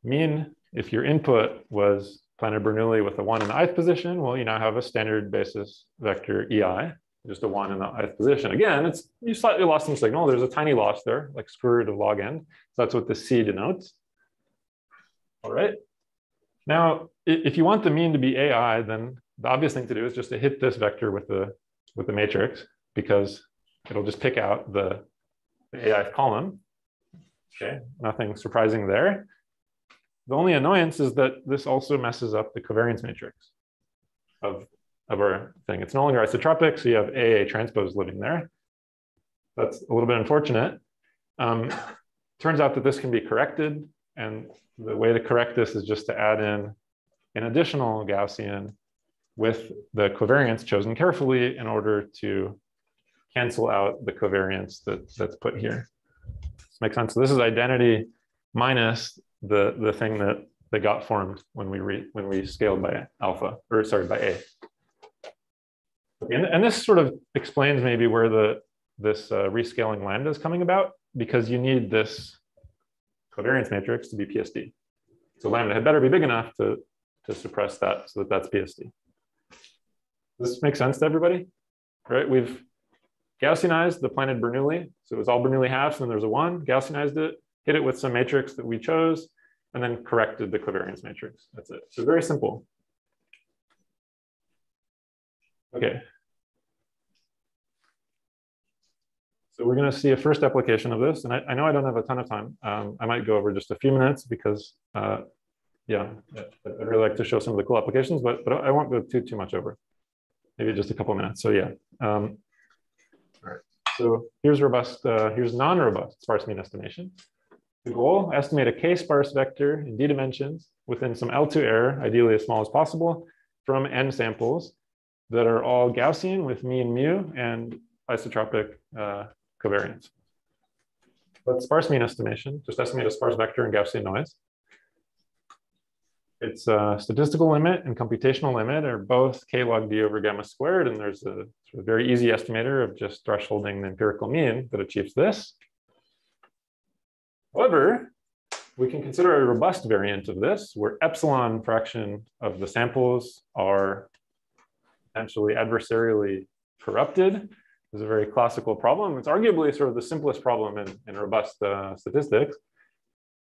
mean, if your input was planted Bernoulli with a one in the ith position, well, you now have a standard basis vector EI just a one in the ith position. Again, it's you slightly lost some signal. There's a tiny loss there, like square root of log n. So that's what the C denotes. All right. Now, if you want the mean to be AI, then the obvious thing to do is just to hit this vector with the with the matrix because it'll just pick out the, the AI column. Okay, nothing surprising there. The only annoyance is that this also messes up the covariance matrix of of our thing. It's no longer isotropic, so you have AA transpose living there. That's a little bit unfortunate. Um, turns out that this can be corrected, and the way to correct this is just to add in an additional Gaussian with the covariance chosen carefully in order to cancel out the covariance that, that's put here. This makes sense. So this is identity minus the, the thing that, that got formed when we re, when we scaled by alpha, or sorry, by A. And, and this sort of explains maybe where the this uh, rescaling lambda is coming about because you need this covariance matrix to be PSD. So lambda had better be big enough to, to suppress that so that that's PSD. This make sense to everybody? Right, we've Gaussianized the planted Bernoulli. So it was all Bernoulli halves and then there's a one, Gaussianized it, hit it with some matrix that we chose, and then corrected the covariance matrix. That's it. So very simple. Okay, So we're going to see a first application of this. And I, I know I don't have a ton of time. Um, I might go over just a few minutes because, uh, yeah, I'd really like to show some of the cool applications, but, but I won't go too, too much over. Maybe just a couple minutes. So yeah. Um, all right. So here's robust, uh, here's non-robust sparse mean estimation. The goal, estimate a k-sparse vector in d dimensions within some L2 error, ideally as small as possible, from n samples that are all Gaussian with mean mu and isotropic uh, covariance. But sparse mean estimation, just estimate a sparse vector in Gaussian noise. its uh, statistical limit and computational limit are both k log d over gamma squared, and there's a, of very easy estimator of just thresholding the empirical mean that achieves this. However, we can consider a robust variant of this, where epsilon fraction of the samples are potentially adversarially corrupted. Is a very classical problem. It's arguably sort of the simplest problem in, in robust uh, statistics.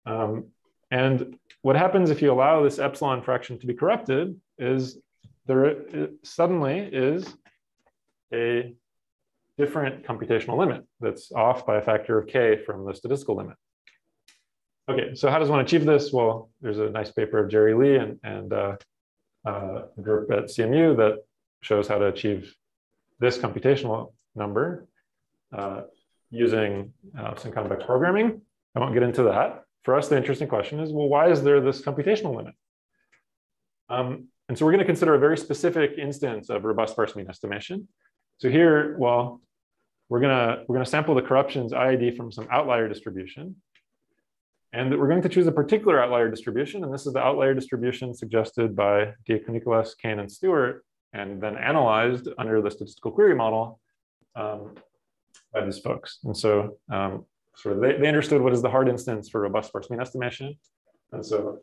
Um, and what happens if you allow this epsilon fraction to be corrupted is there suddenly is a different computational limit that's off by a factor of k from the statistical limit. Okay, so how does one achieve this? Well, there's a nice paper of Jerry Li and, and uh, uh, a group at CMU that shows how to achieve this computational number uh, using uh, some convex programming. I won't get into that for us, the interesting question is, well, why is there this computational limit? Um, and so we're going to consider a very specific instance of robust sparse mean estimation. So here, well, we're going to we're going to sample the corruptions IID from some outlier distribution. And we're going to choose a particular outlier distribution. And this is the outlier distribution suggested by Diakonikolas, Kane, and Stewart, and then analyzed under the statistical query model um, by these folks. And so um, sort of they, they understood what is the hard instance for robust sparse mean estimation. And so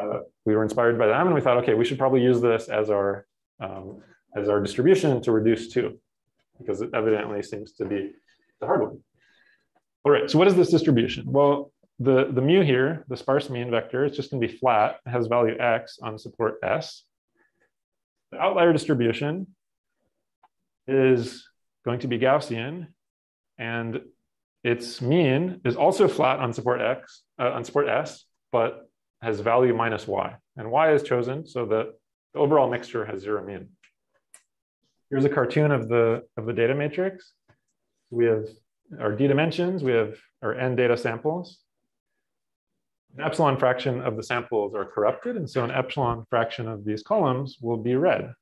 uh, we were inspired by them and we thought, okay, we should probably use this as our, um, as our distribution to reduce to, because it evidently seems to be the hard one. All right, so what is this distribution? Well, the, the mu here, the sparse mean vector, it's just gonna be flat, has value x on support s. The outlier distribution is going to be Gaussian and its mean is also flat on support X, uh, on support S, but has value minus Y. And Y is chosen so that the overall mixture has zero mean. Here's a cartoon of the, of the data matrix. We have our d dimensions, we have our n data samples. An epsilon fraction of the samples are corrupted, and so an epsilon fraction of these columns will be red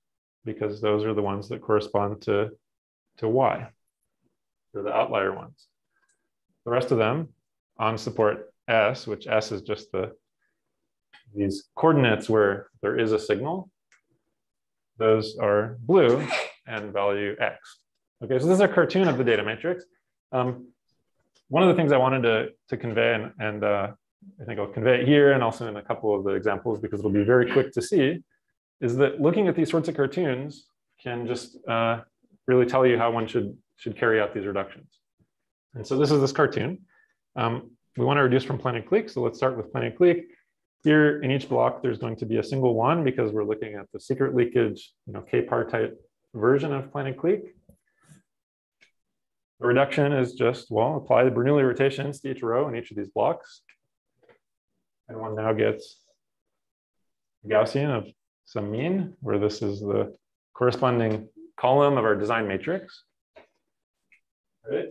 because those are the ones that correspond to, to y. They're the outlier ones. The rest of them on support S, which S is just the these coordinates where there is a signal. Those are blue and value X. Okay, so this is a cartoon of the data matrix. Um, one of the things I wanted to, to convey, and, and uh, I think I'll convey it here and also in a couple of the examples because it'll be very quick to see, is that looking at these sorts of cartoons can just uh, really tell you how one should, should carry out these reductions. And so this is this cartoon. Um, we want to reduce from planted clique. So let's start with planted clique. Here in each block, there's going to be a single one because we're looking at the secret leakage, you know, k-partite version of planted clique. The reduction is just, well, apply the Bernoulli rotations to each row in each of these blocks. And one now gets Gaussian of some mean, where this is the corresponding column of our design matrix. Right.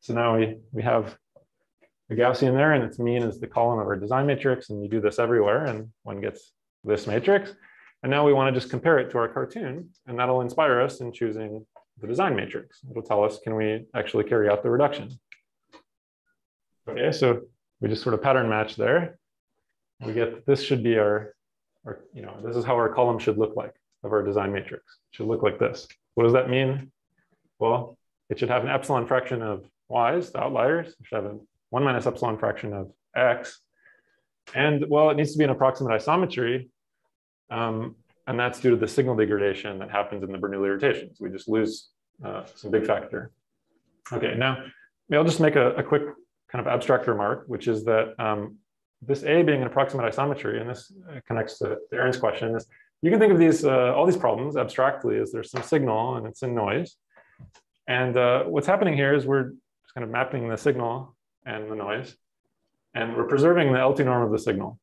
So now we, we have a Gaussian there and its mean is the column of our design matrix and you do this everywhere and one gets this matrix. And now we want to just compare it to our cartoon and that'll inspire us in choosing the design matrix. It'll tell us, can we actually carry out the reduction? Okay, so we just sort of pattern match there. We get, this should be our, our, you know, this is how our column should look like of our design matrix. It should look like this. What does that mean? Well, it should have an epsilon fraction of y's, the outliers, we should have a one minus epsilon fraction of x. And well, it needs to be an approximate isometry. Um, and that's due to the signal degradation that happens in the Bernoulli rotations. We just lose uh, some big factor. Okay, now I'll just make a, a, quick kind of abstract remark, which is that um, this A being an approximate isometry, and this connects to Aaron's question, is you can think of these uh, all these problems abstractly as there's some signal and it's in noise. And uh, what's happening here is we're kind of mapping the signal and the noise, and we're preserving the L2 norm of the signal.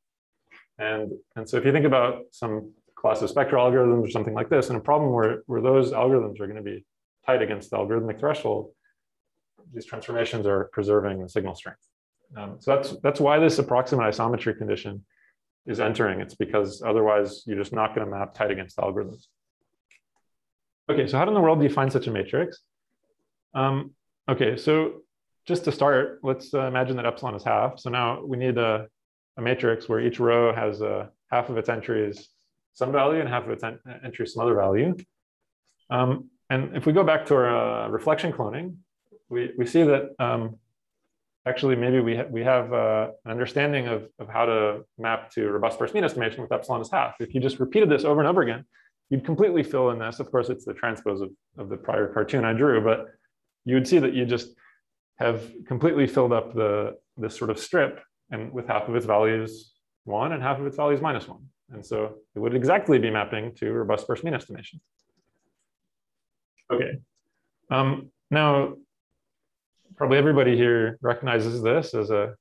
And, and so if you think about some class of spectral algorithms or something like this, and a problem where, where those algorithms are going to be tight against the algorithmic threshold, these transformations are preserving the signal strength. Um, so that's, that's why this approximate isometry condition is entering. It's because otherwise you're just not going to map tight against algorithms. Okay, so how in the world do you find such a matrix? Um, Okay, so just to start, let's uh, imagine that epsilon is half. So now we need a, a matrix where each row has a half of its entries some value and half of its en entries some other value. Um, and if we go back to our uh, reflection cloning, we, we see that um, actually maybe we, ha we have uh, an understanding of, of how to map to robust sparse mean estimation with epsilon as half. If you just repeated this over and over again, you'd completely fill in this. Of course, it's the transpose of, of the prior cartoon I drew, but you would see that you just have completely filled up the this sort of strip and with half of its values one and half of its values minus one. And so it would exactly be mapping to robust sparse mean estimation. Okay. Um, now, probably everybody here recognizes this as a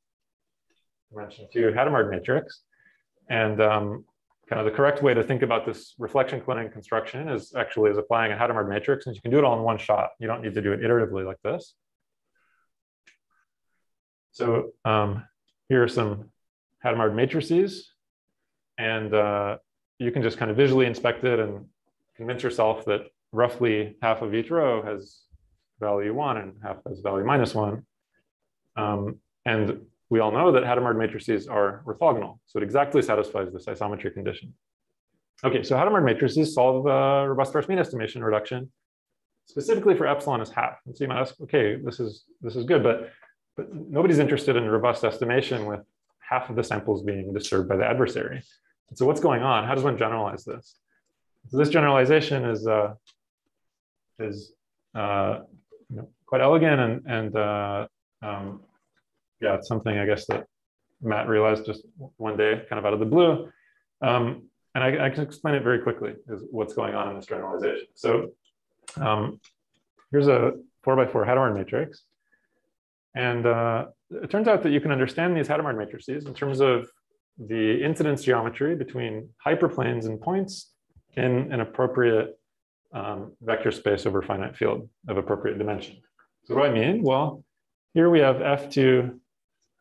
dimension two Hadamard matrix. And um, kind of the correct way to think about this reflection cloning construction is actually is applying a Hadamard matrix, and you can do it all in one shot. You don't need to do it iteratively like this. So um, here are some Hadamard matrices, and uh, you can just kind of visually inspect it and convince yourself that roughly half of each row has value one and half has value minus one. Um, and we all know that Hadamard matrices are orthogonal. So it exactly satisfies this isometry condition. Okay, so Hadamard matrices solve uh, robust sparse mean estimation reduction specifically for epsilon is half. And so you might ask, okay, this is this is good, but but nobody's interested in robust estimation with half of the samples being disturbed by the adversary. And so what's going on? How does one generalize this? So this generalization is uh, is uh, quite elegant and and uh, um, yeah, it's something I guess that Matt realized just one day, kind of out of the blue. Um, and I, I, can explain it very quickly is what's going on in this generalization. So um, here's a four by four Hadamard matrix. And uh, it turns out that you can understand these Hadamard matrices in terms of the incidence geometry between hyperplanes and points in an appropriate um, vector space over finite field of appropriate dimension. So what do I mean? Well, here we have F2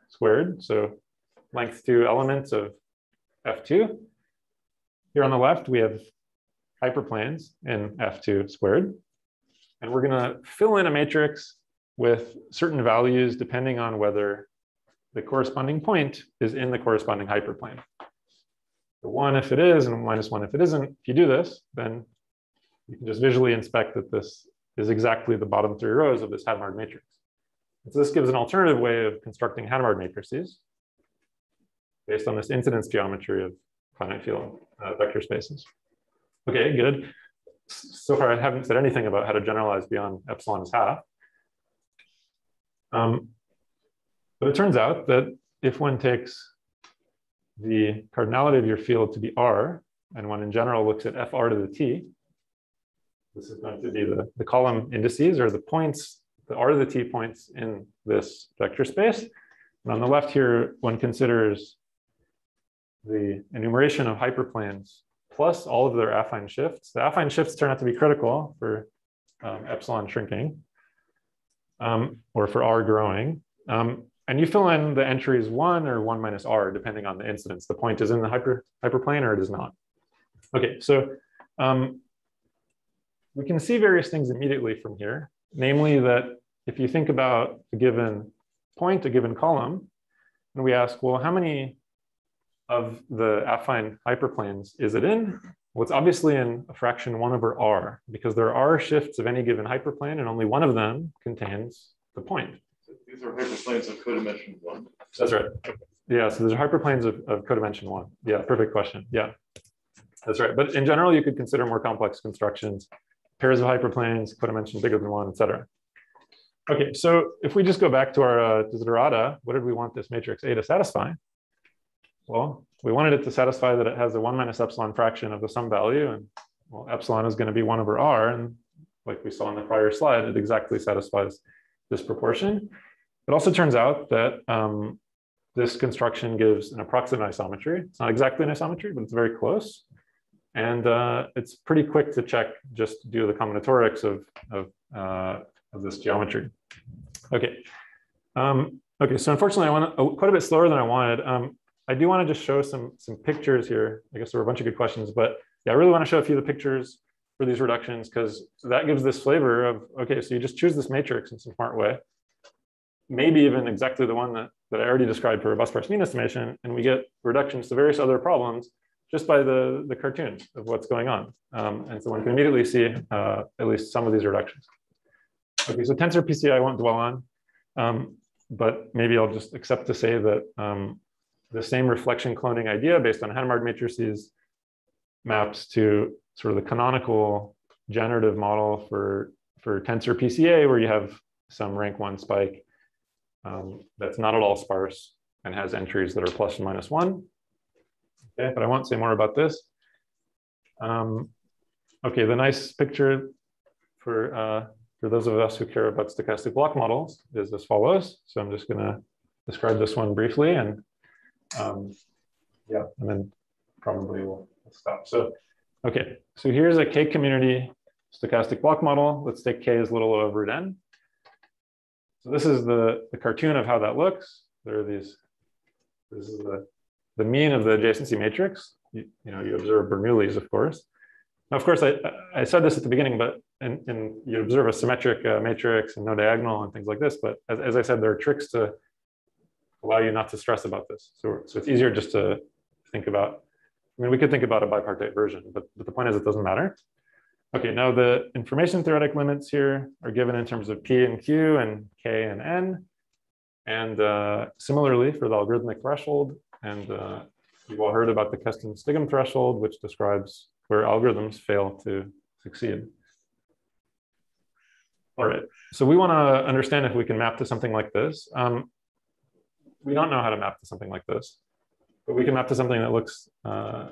squared, so length two elements of F2. Here on the left, we have hyperplanes in F2 squared. And we're gonna fill in a matrix with certain values depending on whether the corresponding point is in the corresponding hyperplane. The one if it is and minus one if it isn't. If you do this, then you can just visually inspect that this is exactly the bottom three rows of this Hadamard matrix. And so this gives an alternative way of constructing Hadamard matrices based on this incidence geometry of finite field uh, vector spaces. Okay, good. So far, I haven't said anything about how to generalize beyond epsilon is half. Um, but it turns out that if one takes the cardinality of your field to be R, and one in general looks at FR to the T, this is going to be the, the column indices or the points, R to the T points in this vector space. And on the left here, one considers the enumeration of hyperplanes plus all of their affine shifts. The affine shifts turn out to be critical for um, epsilon shrinking um, or for R growing. Um, and you fill in the entries one or one minus R, depending on the incidence. The point is in the hyper, hyperplane or it is not. Okay, so um, we can see various things immediately from here, namely that if you think about a given point, a given column, and we ask, well, how many of the affine hyperplanes is it in? Well, it's obviously in a fraction one over r, because there are shifts of any given hyperplane, and only one of them contains the point. These are hyperplanes of codimension one. That's right. Yeah, so there's hyperplanes of, of codimension one. Yeah, perfect question. Yeah, that's right. But in general, you could consider more complex constructions pairs of hyperplanes, codimension bigger than one, et cetera. Okay, so if we just go back to our uh, desiderata, what did we want this matrix A to satisfy? Well, we wanted it to satisfy that it has a one minus epsilon fraction of the sum value, and well, epsilon is going to be one over r, and like we saw in the prior slide, it exactly satisfies this proportion. It also turns out that um, this construction gives an approximate isometry. It's not exactly an isometry, but it's very close. And uh, it's pretty quick to check, just do the combinatorics of, of, uh, of this geometry. Okay. Um, okay, so unfortunately, I want oh, quite a bit slower than I wanted. Um, I do want to just show some, some pictures here. I guess there were a bunch of good questions, but yeah, I really want to show a few of the pictures for these reductions because that gives this flavor of, okay, so you just choose this matrix in some smart way, maybe even exactly the one that, that I already described for robust sparse mean estimation, and we get reductions to various other problems just by the, the cartoons of what's going on. Um, and so one can immediately see uh, at least some of these reductions. Okay, so tensor PCA I won't dwell on, um, but maybe I'll just accept to say that um, the same reflection cloning idea based on Hadamard matrices maps to sort of the canonical generative model for, for tensor PCA, where you have some rank one spike um, that's not at all sparse and has entries that are plus and minus one. Okay, but I won't say more about this. Um, okay, the nice picture for, uh, for those of us who care about stochastic block models is as follows. So I'm just gonna describe this one briefly and um, yeah, and then probably we'll stop. So, okay, so here's a K community stochastic block model. Let's take K as little over root n. So this is the, the cartoon of how that looks. There are these, this is the, the mean of the adjacency matrix. You, you know, you observe Bernoulli's, of course. Now, of course, I, I said this at the beginning, but and, and you observe a symmetric uh, matrix and no diagonal and things like this. But as, as I said, there are tricks to allow you not to stress about this. So, so it's easier just to think about, I mean, we could think about a bipartite version, but, but the point is it doesn't matter. Okay, now the information theoretic limits here are given in terms of P and Q and K and N. And uh, similarly for the algorithmic threshold, and uh, you've all heard about the Kesten-Stigum threshold, which describes where algorithms fail to succeed. All right, so we want to understand if we can map to something like this. Um, we don't know how to map to something like this, but we can map to something that looks uh,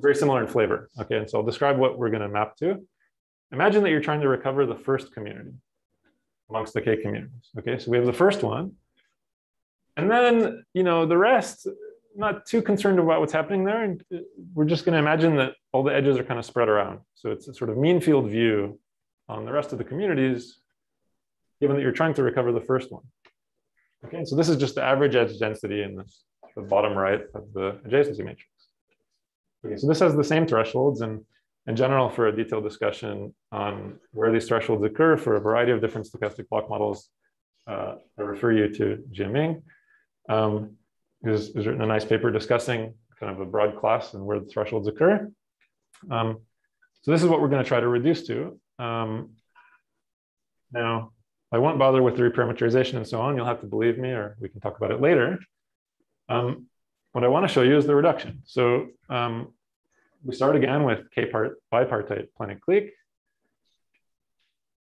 very similar in flavor. Okay, and so I'll describe what we're going to map to. Imagine that you're trying to recover the first community amongst the K communities. Okay, so we have the first one. And then, you know, the rest, not too concerned about what's happening there. And we're just going to imagine that all the edges are kind of spread around. So it's a sort of mean field view on the rest of the communities, given that you're trying to recover the first one. Okay, so this is just the average edge density in this, the bottom right of the adjacency matrix. Okay, so this has the same thresholds and in general for a detailed discussion on where these thresholds occur for a variety of different stochastic block models, uh, I refer you to Jiaming. Um, who's written a nice paper discussing kind of a broad class and where the thresholds occur. Um, so this is what we're going to try to reduce to. Um, now, I won't bother with the reparameterization and so on. You'll have to believe me, or we can talk about it later. Um, what I want to show you is the reduction. So um, we start again with k-part bipartite planted clique.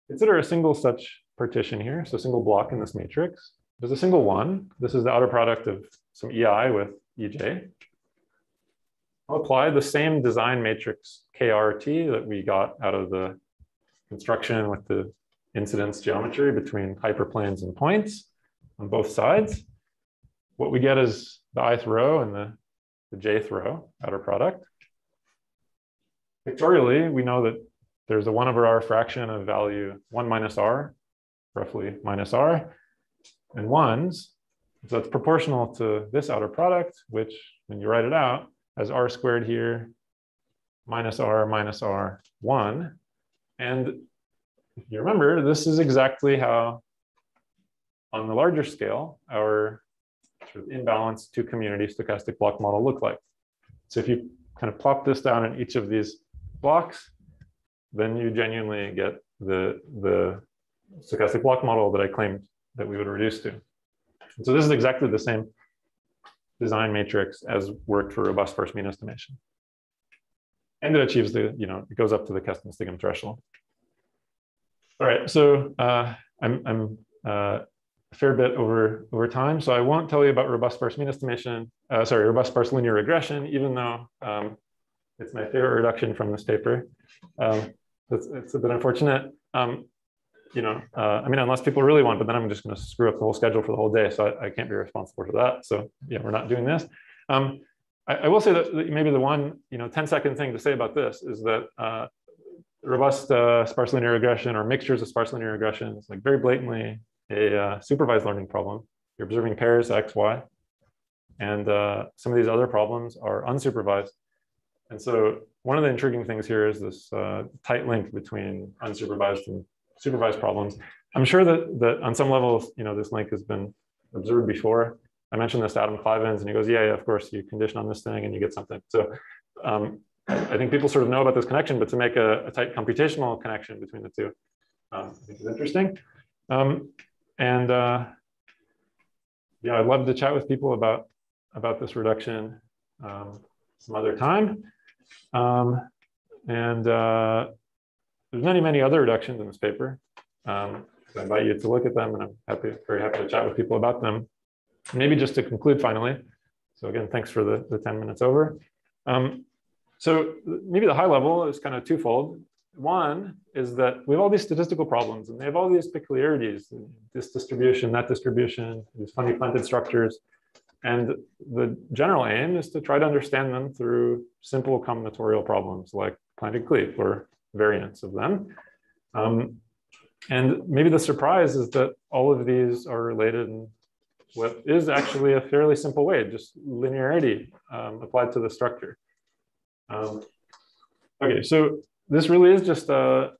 Consider a single such partition here, so single block in this matrix. There's a single one. This is the outer product of some EI with EJ. I'll apply the same design matrix KRT that we got out of the construction with the incidence geometry between hyperplanes and points on both sides. What we get is the ith row and the, the jth row outer product. Pictorially, we know that there's a one over r fraction of value one minus r, roughly minus r, and ones. So it's proportional to this outer product, which when you write it out, has r squared here, minus r minus r, one. And if you remember, this is exactly how, on the larger scale, our sort of imbalanced two community stochastic block model look like. So if you kind of plop this down in each of these blocks, then you genuinely get the, the stochastic block model that I claimed that we would reduce to. And so this is exactly the same design matrix as worked for robust sparse mean estimation. And it achieves the, you know, it goes up to the Kesten-Stigum threshold. All right, so uh, I'm, I'm uh, a fair bit over, over time, so I won't tell you about robust sparse mean estimation, uh, sorry, robust sparse linear regression, even though um, it's my favorite reduction from this paper. Um, it's, it's, a bit unfortunate. Um, you know, uh, I mean, unless people really want, but then I'm just going to screw up the whole schedule for the whole day. So I, I can't be responsible for that. So yeah, we're not doing this. Um, I, I, will say that maybe the one, you know, 10 second thing to say about this is that uh, robust uh, sparse linear regression or mixtures of sparse linear regression is like very blatantly a uh, supervised learning problem. You're observing pairs X, Y. And uh, some of these other problems are unsupervised. And so one of the intriguing things here is this uh, tight link between unsupervised and supervised problems. I'm sure that, that on some level, you know, this link has been observed before. I mentioned this to Adam Klivans and he goes, yeah, yeah, of course, you condition on this thing and you get something. So um, I think people sort of know about this connection, but to make a, a tight computational connection between the two, um, I think is interesting. Um, and uh, yeah, I'd love to chat with people about about this reduction um, some other time. Um, and uh, there's many, many other reductions in this paper. Um, I invite you to look at them, and I'm happy, very happy to chat with people about them. Maybe just to conclude finally. So again, thanks for the, the 10 minutes over. Um, so maybe the high level is kind of twofold. One is that we have all these statistical problems and they have all these peculiarities, this distribution, that distribution, these funny planted structures. And the general aim is to try to understand them through simple combinatorial problems like planted clique or variants of them. Um, and maybe the surprise is that all of these are related in what is actually a fairly simple way, just linearity um, applied to the structure. Um, okay, so this really is just a,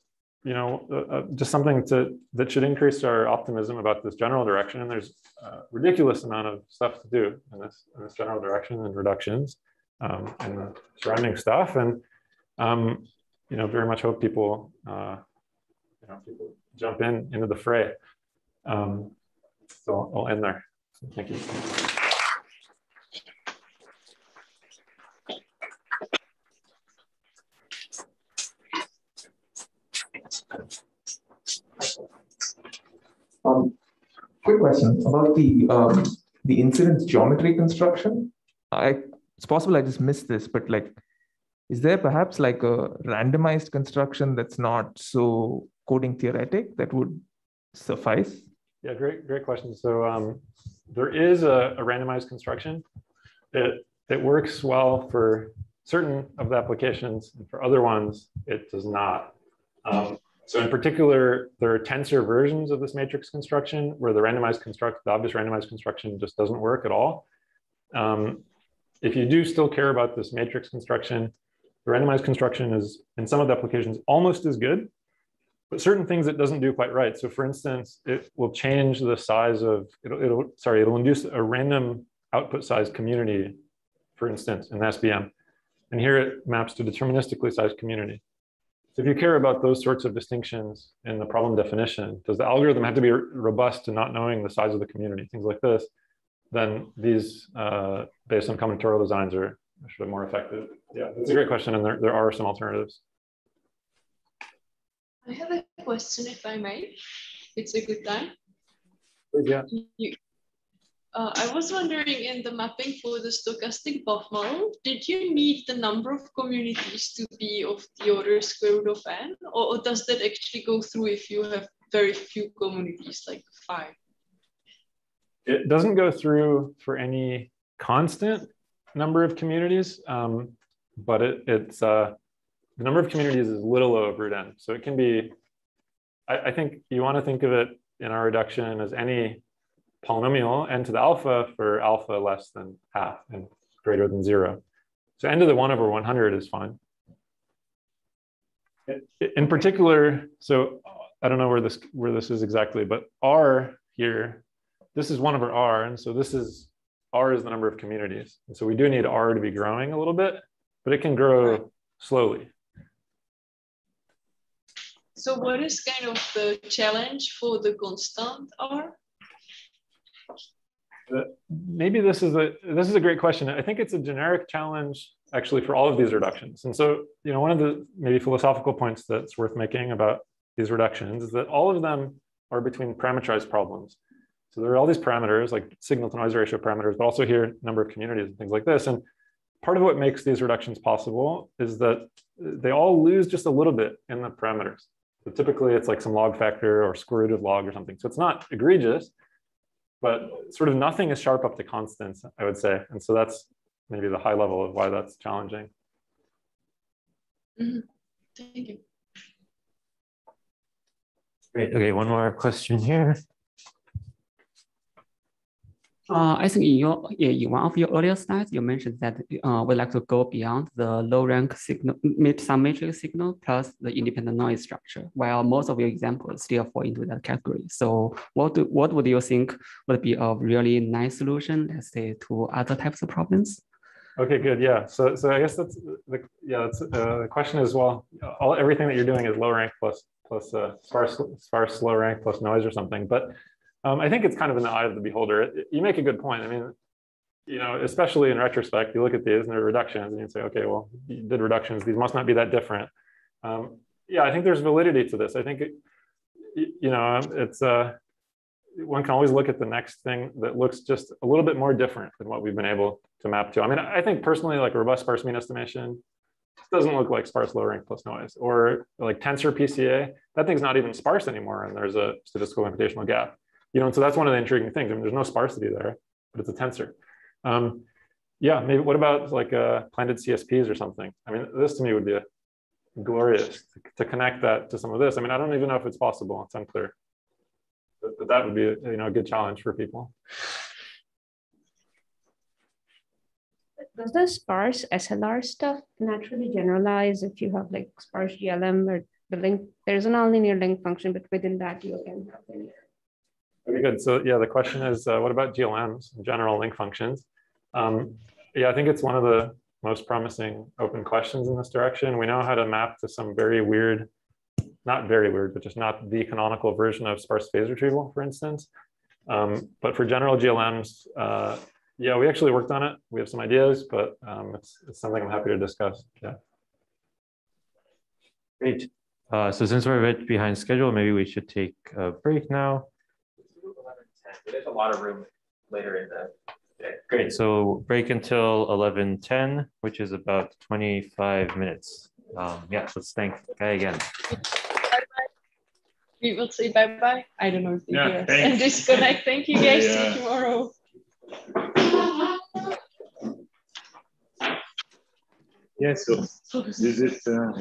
you know, uh, uh, just something to that should increase our optimism about this general direction. And there's a ridiculous amount of stuff to do in this in this general direction and reductions um, and surrounding stuff. And um, you know, very much hope people, uh, you know, people jump in into the fray. Um, so I'll, I'll end there. Thank you. Um, quick question about the um, the incidence geometry construction. I it's possible I just missed this, but like, is there perhaps like a randomized construction that's not so coding theoretic that would suffice? Yeah, great, great question. So um, there is a, a randomized construction. It it works well for certain of the applications, and for other ones, it does not. Um, so in particular, there are tensor versions of this matrix construction where the randomized construct, the obvious randomized construction just doesn't work at all. Um, if you do still care about this matrix construction, the randomized construction is in some of the applications almost as good, but certain things it doesn't do quite right. So for instance, it will change the size of, it'll, it'll sorry, it'll induce a random output size community, for instance, in the SBM. And here it maps to deterministically sized community. So if you care about those sorts of distinctions in the problem definition, does the algorithm have to be robust to not knowing the size of the community, things like this, then these, uh, based on combinatorial designs, are should be more effective. Yeah, that's a great question, and there, there are some alternatives. I have a question, if I may. It's a good time. Yeah. You, uh, I was wondering in the mapping for the stochastic block model, did you need the number of communities to be of the order square root of n? Or, or does that actually go through if you have very few communities, like five? It doesn't go through for any constant number of communities, um, but it, it's uh, the number of communities is little o of root n. So it can be, I, I think you want to think of it in our reduction as any polynomial n to the alpha for alpha less than half and greater than zero. So n to the one over 100 is fine. In particular, so I don't know where this where this is exactly, but R here, this is one over R, and so this is R is the number of communities. And so we do need R to be growing a little bit, but it can grow slowly. So what is kind of the challenge for the constant R? Uh, maybe this is a this is a great question. I think it's a generic challenge actually for all of these reductions. And so, you know, one of the maybe philosophical points that's worth making about these reductions is that all of them are between parameterized problems. So there are all these parameters like signal to noise ratio parameters, but also here number of communities and things like this. And part of what makes these reductions possible is that they all lose just a little bit in the parameters. So typically it's like some log factor or square root of log or something. So it's not egregious, but sort of nothing is sharp up to constants, I would say. And so that's maybe the high level of why that's challenging. Mm -hmm. Thank you. Great. Okay, one more question here. Uh, I think in your in one of your earlier slides, you mentioned that uh, we'd like to go beyond the low rank signal, some matrix signal plus the independent noise structure, while most of your examples still fall into that category. So what do, what would you think would be a really nice solution, let's say, to other types of problems? Okay, good. Yeah. So, so I guess that's the yeah. That's, uh, the question is well, all everything that you're doing is low rank plus plus uh, sparse sparse low rank plus noise or something. But um, I think it's kind of in the eye of the beholder. It, you make a good point. I mean, you know, especially in retrospect, you look at these and they're reductions, and you say, okay, well, you did reductions. These must not be that different. Um, yeah, I think there's validity to this. I think, it, you know, it's uh, one can always look at the next thing that looks just a little bit more different than what we've been able to map to. I mean, I think personally, like robust sparse mean estimation doesn't look like sparse low rank plus noise or like tensor PCA. That thing's not even sparse anymore, and there's a statistical computational gap. You know, and so that's one of the intriguing things. I mean, there's no sparsity there, but it's a tensor. Um, yeah, maybe what about like uh, planted CSPs or something? I mean, this to me would be glorious to connect that to some of this. I mean, I don't even know if it's possible. It's unclear. But, but that would be a, you know a good challenge for people. Does the sparse SLR stuff naturally generalize if you have like sparse GLM or the link? There's a nonlinear link function, but within that you can have linear. Okay, good. So yeah, the question is, uh, what about GLMs, general link functions? Um, yeah, I think it's one of the most promising open questions in this direction. We know how to map to some very weird, not very weird, but just not the canonical version of sparse phase retrieval, for instance. Um, but for general GLMs, uh, yeah, we actually worked on it. We have some ideas, but um, it's, it's something I'm happy to discuss. Yeah. Great. Uh, so since we're a bit behind schedule, maybe we should take a break now. There's a lot of room later in the day. Great. So break until 11:10, which is about 25 minutes. Um, yeah, let's thank Guy again. Bye -bye. We will say bye bye. I don't know if they Yeah, hear And disconnect. Thank you guys. See you tomorrow. Yeah, so this is. Uh,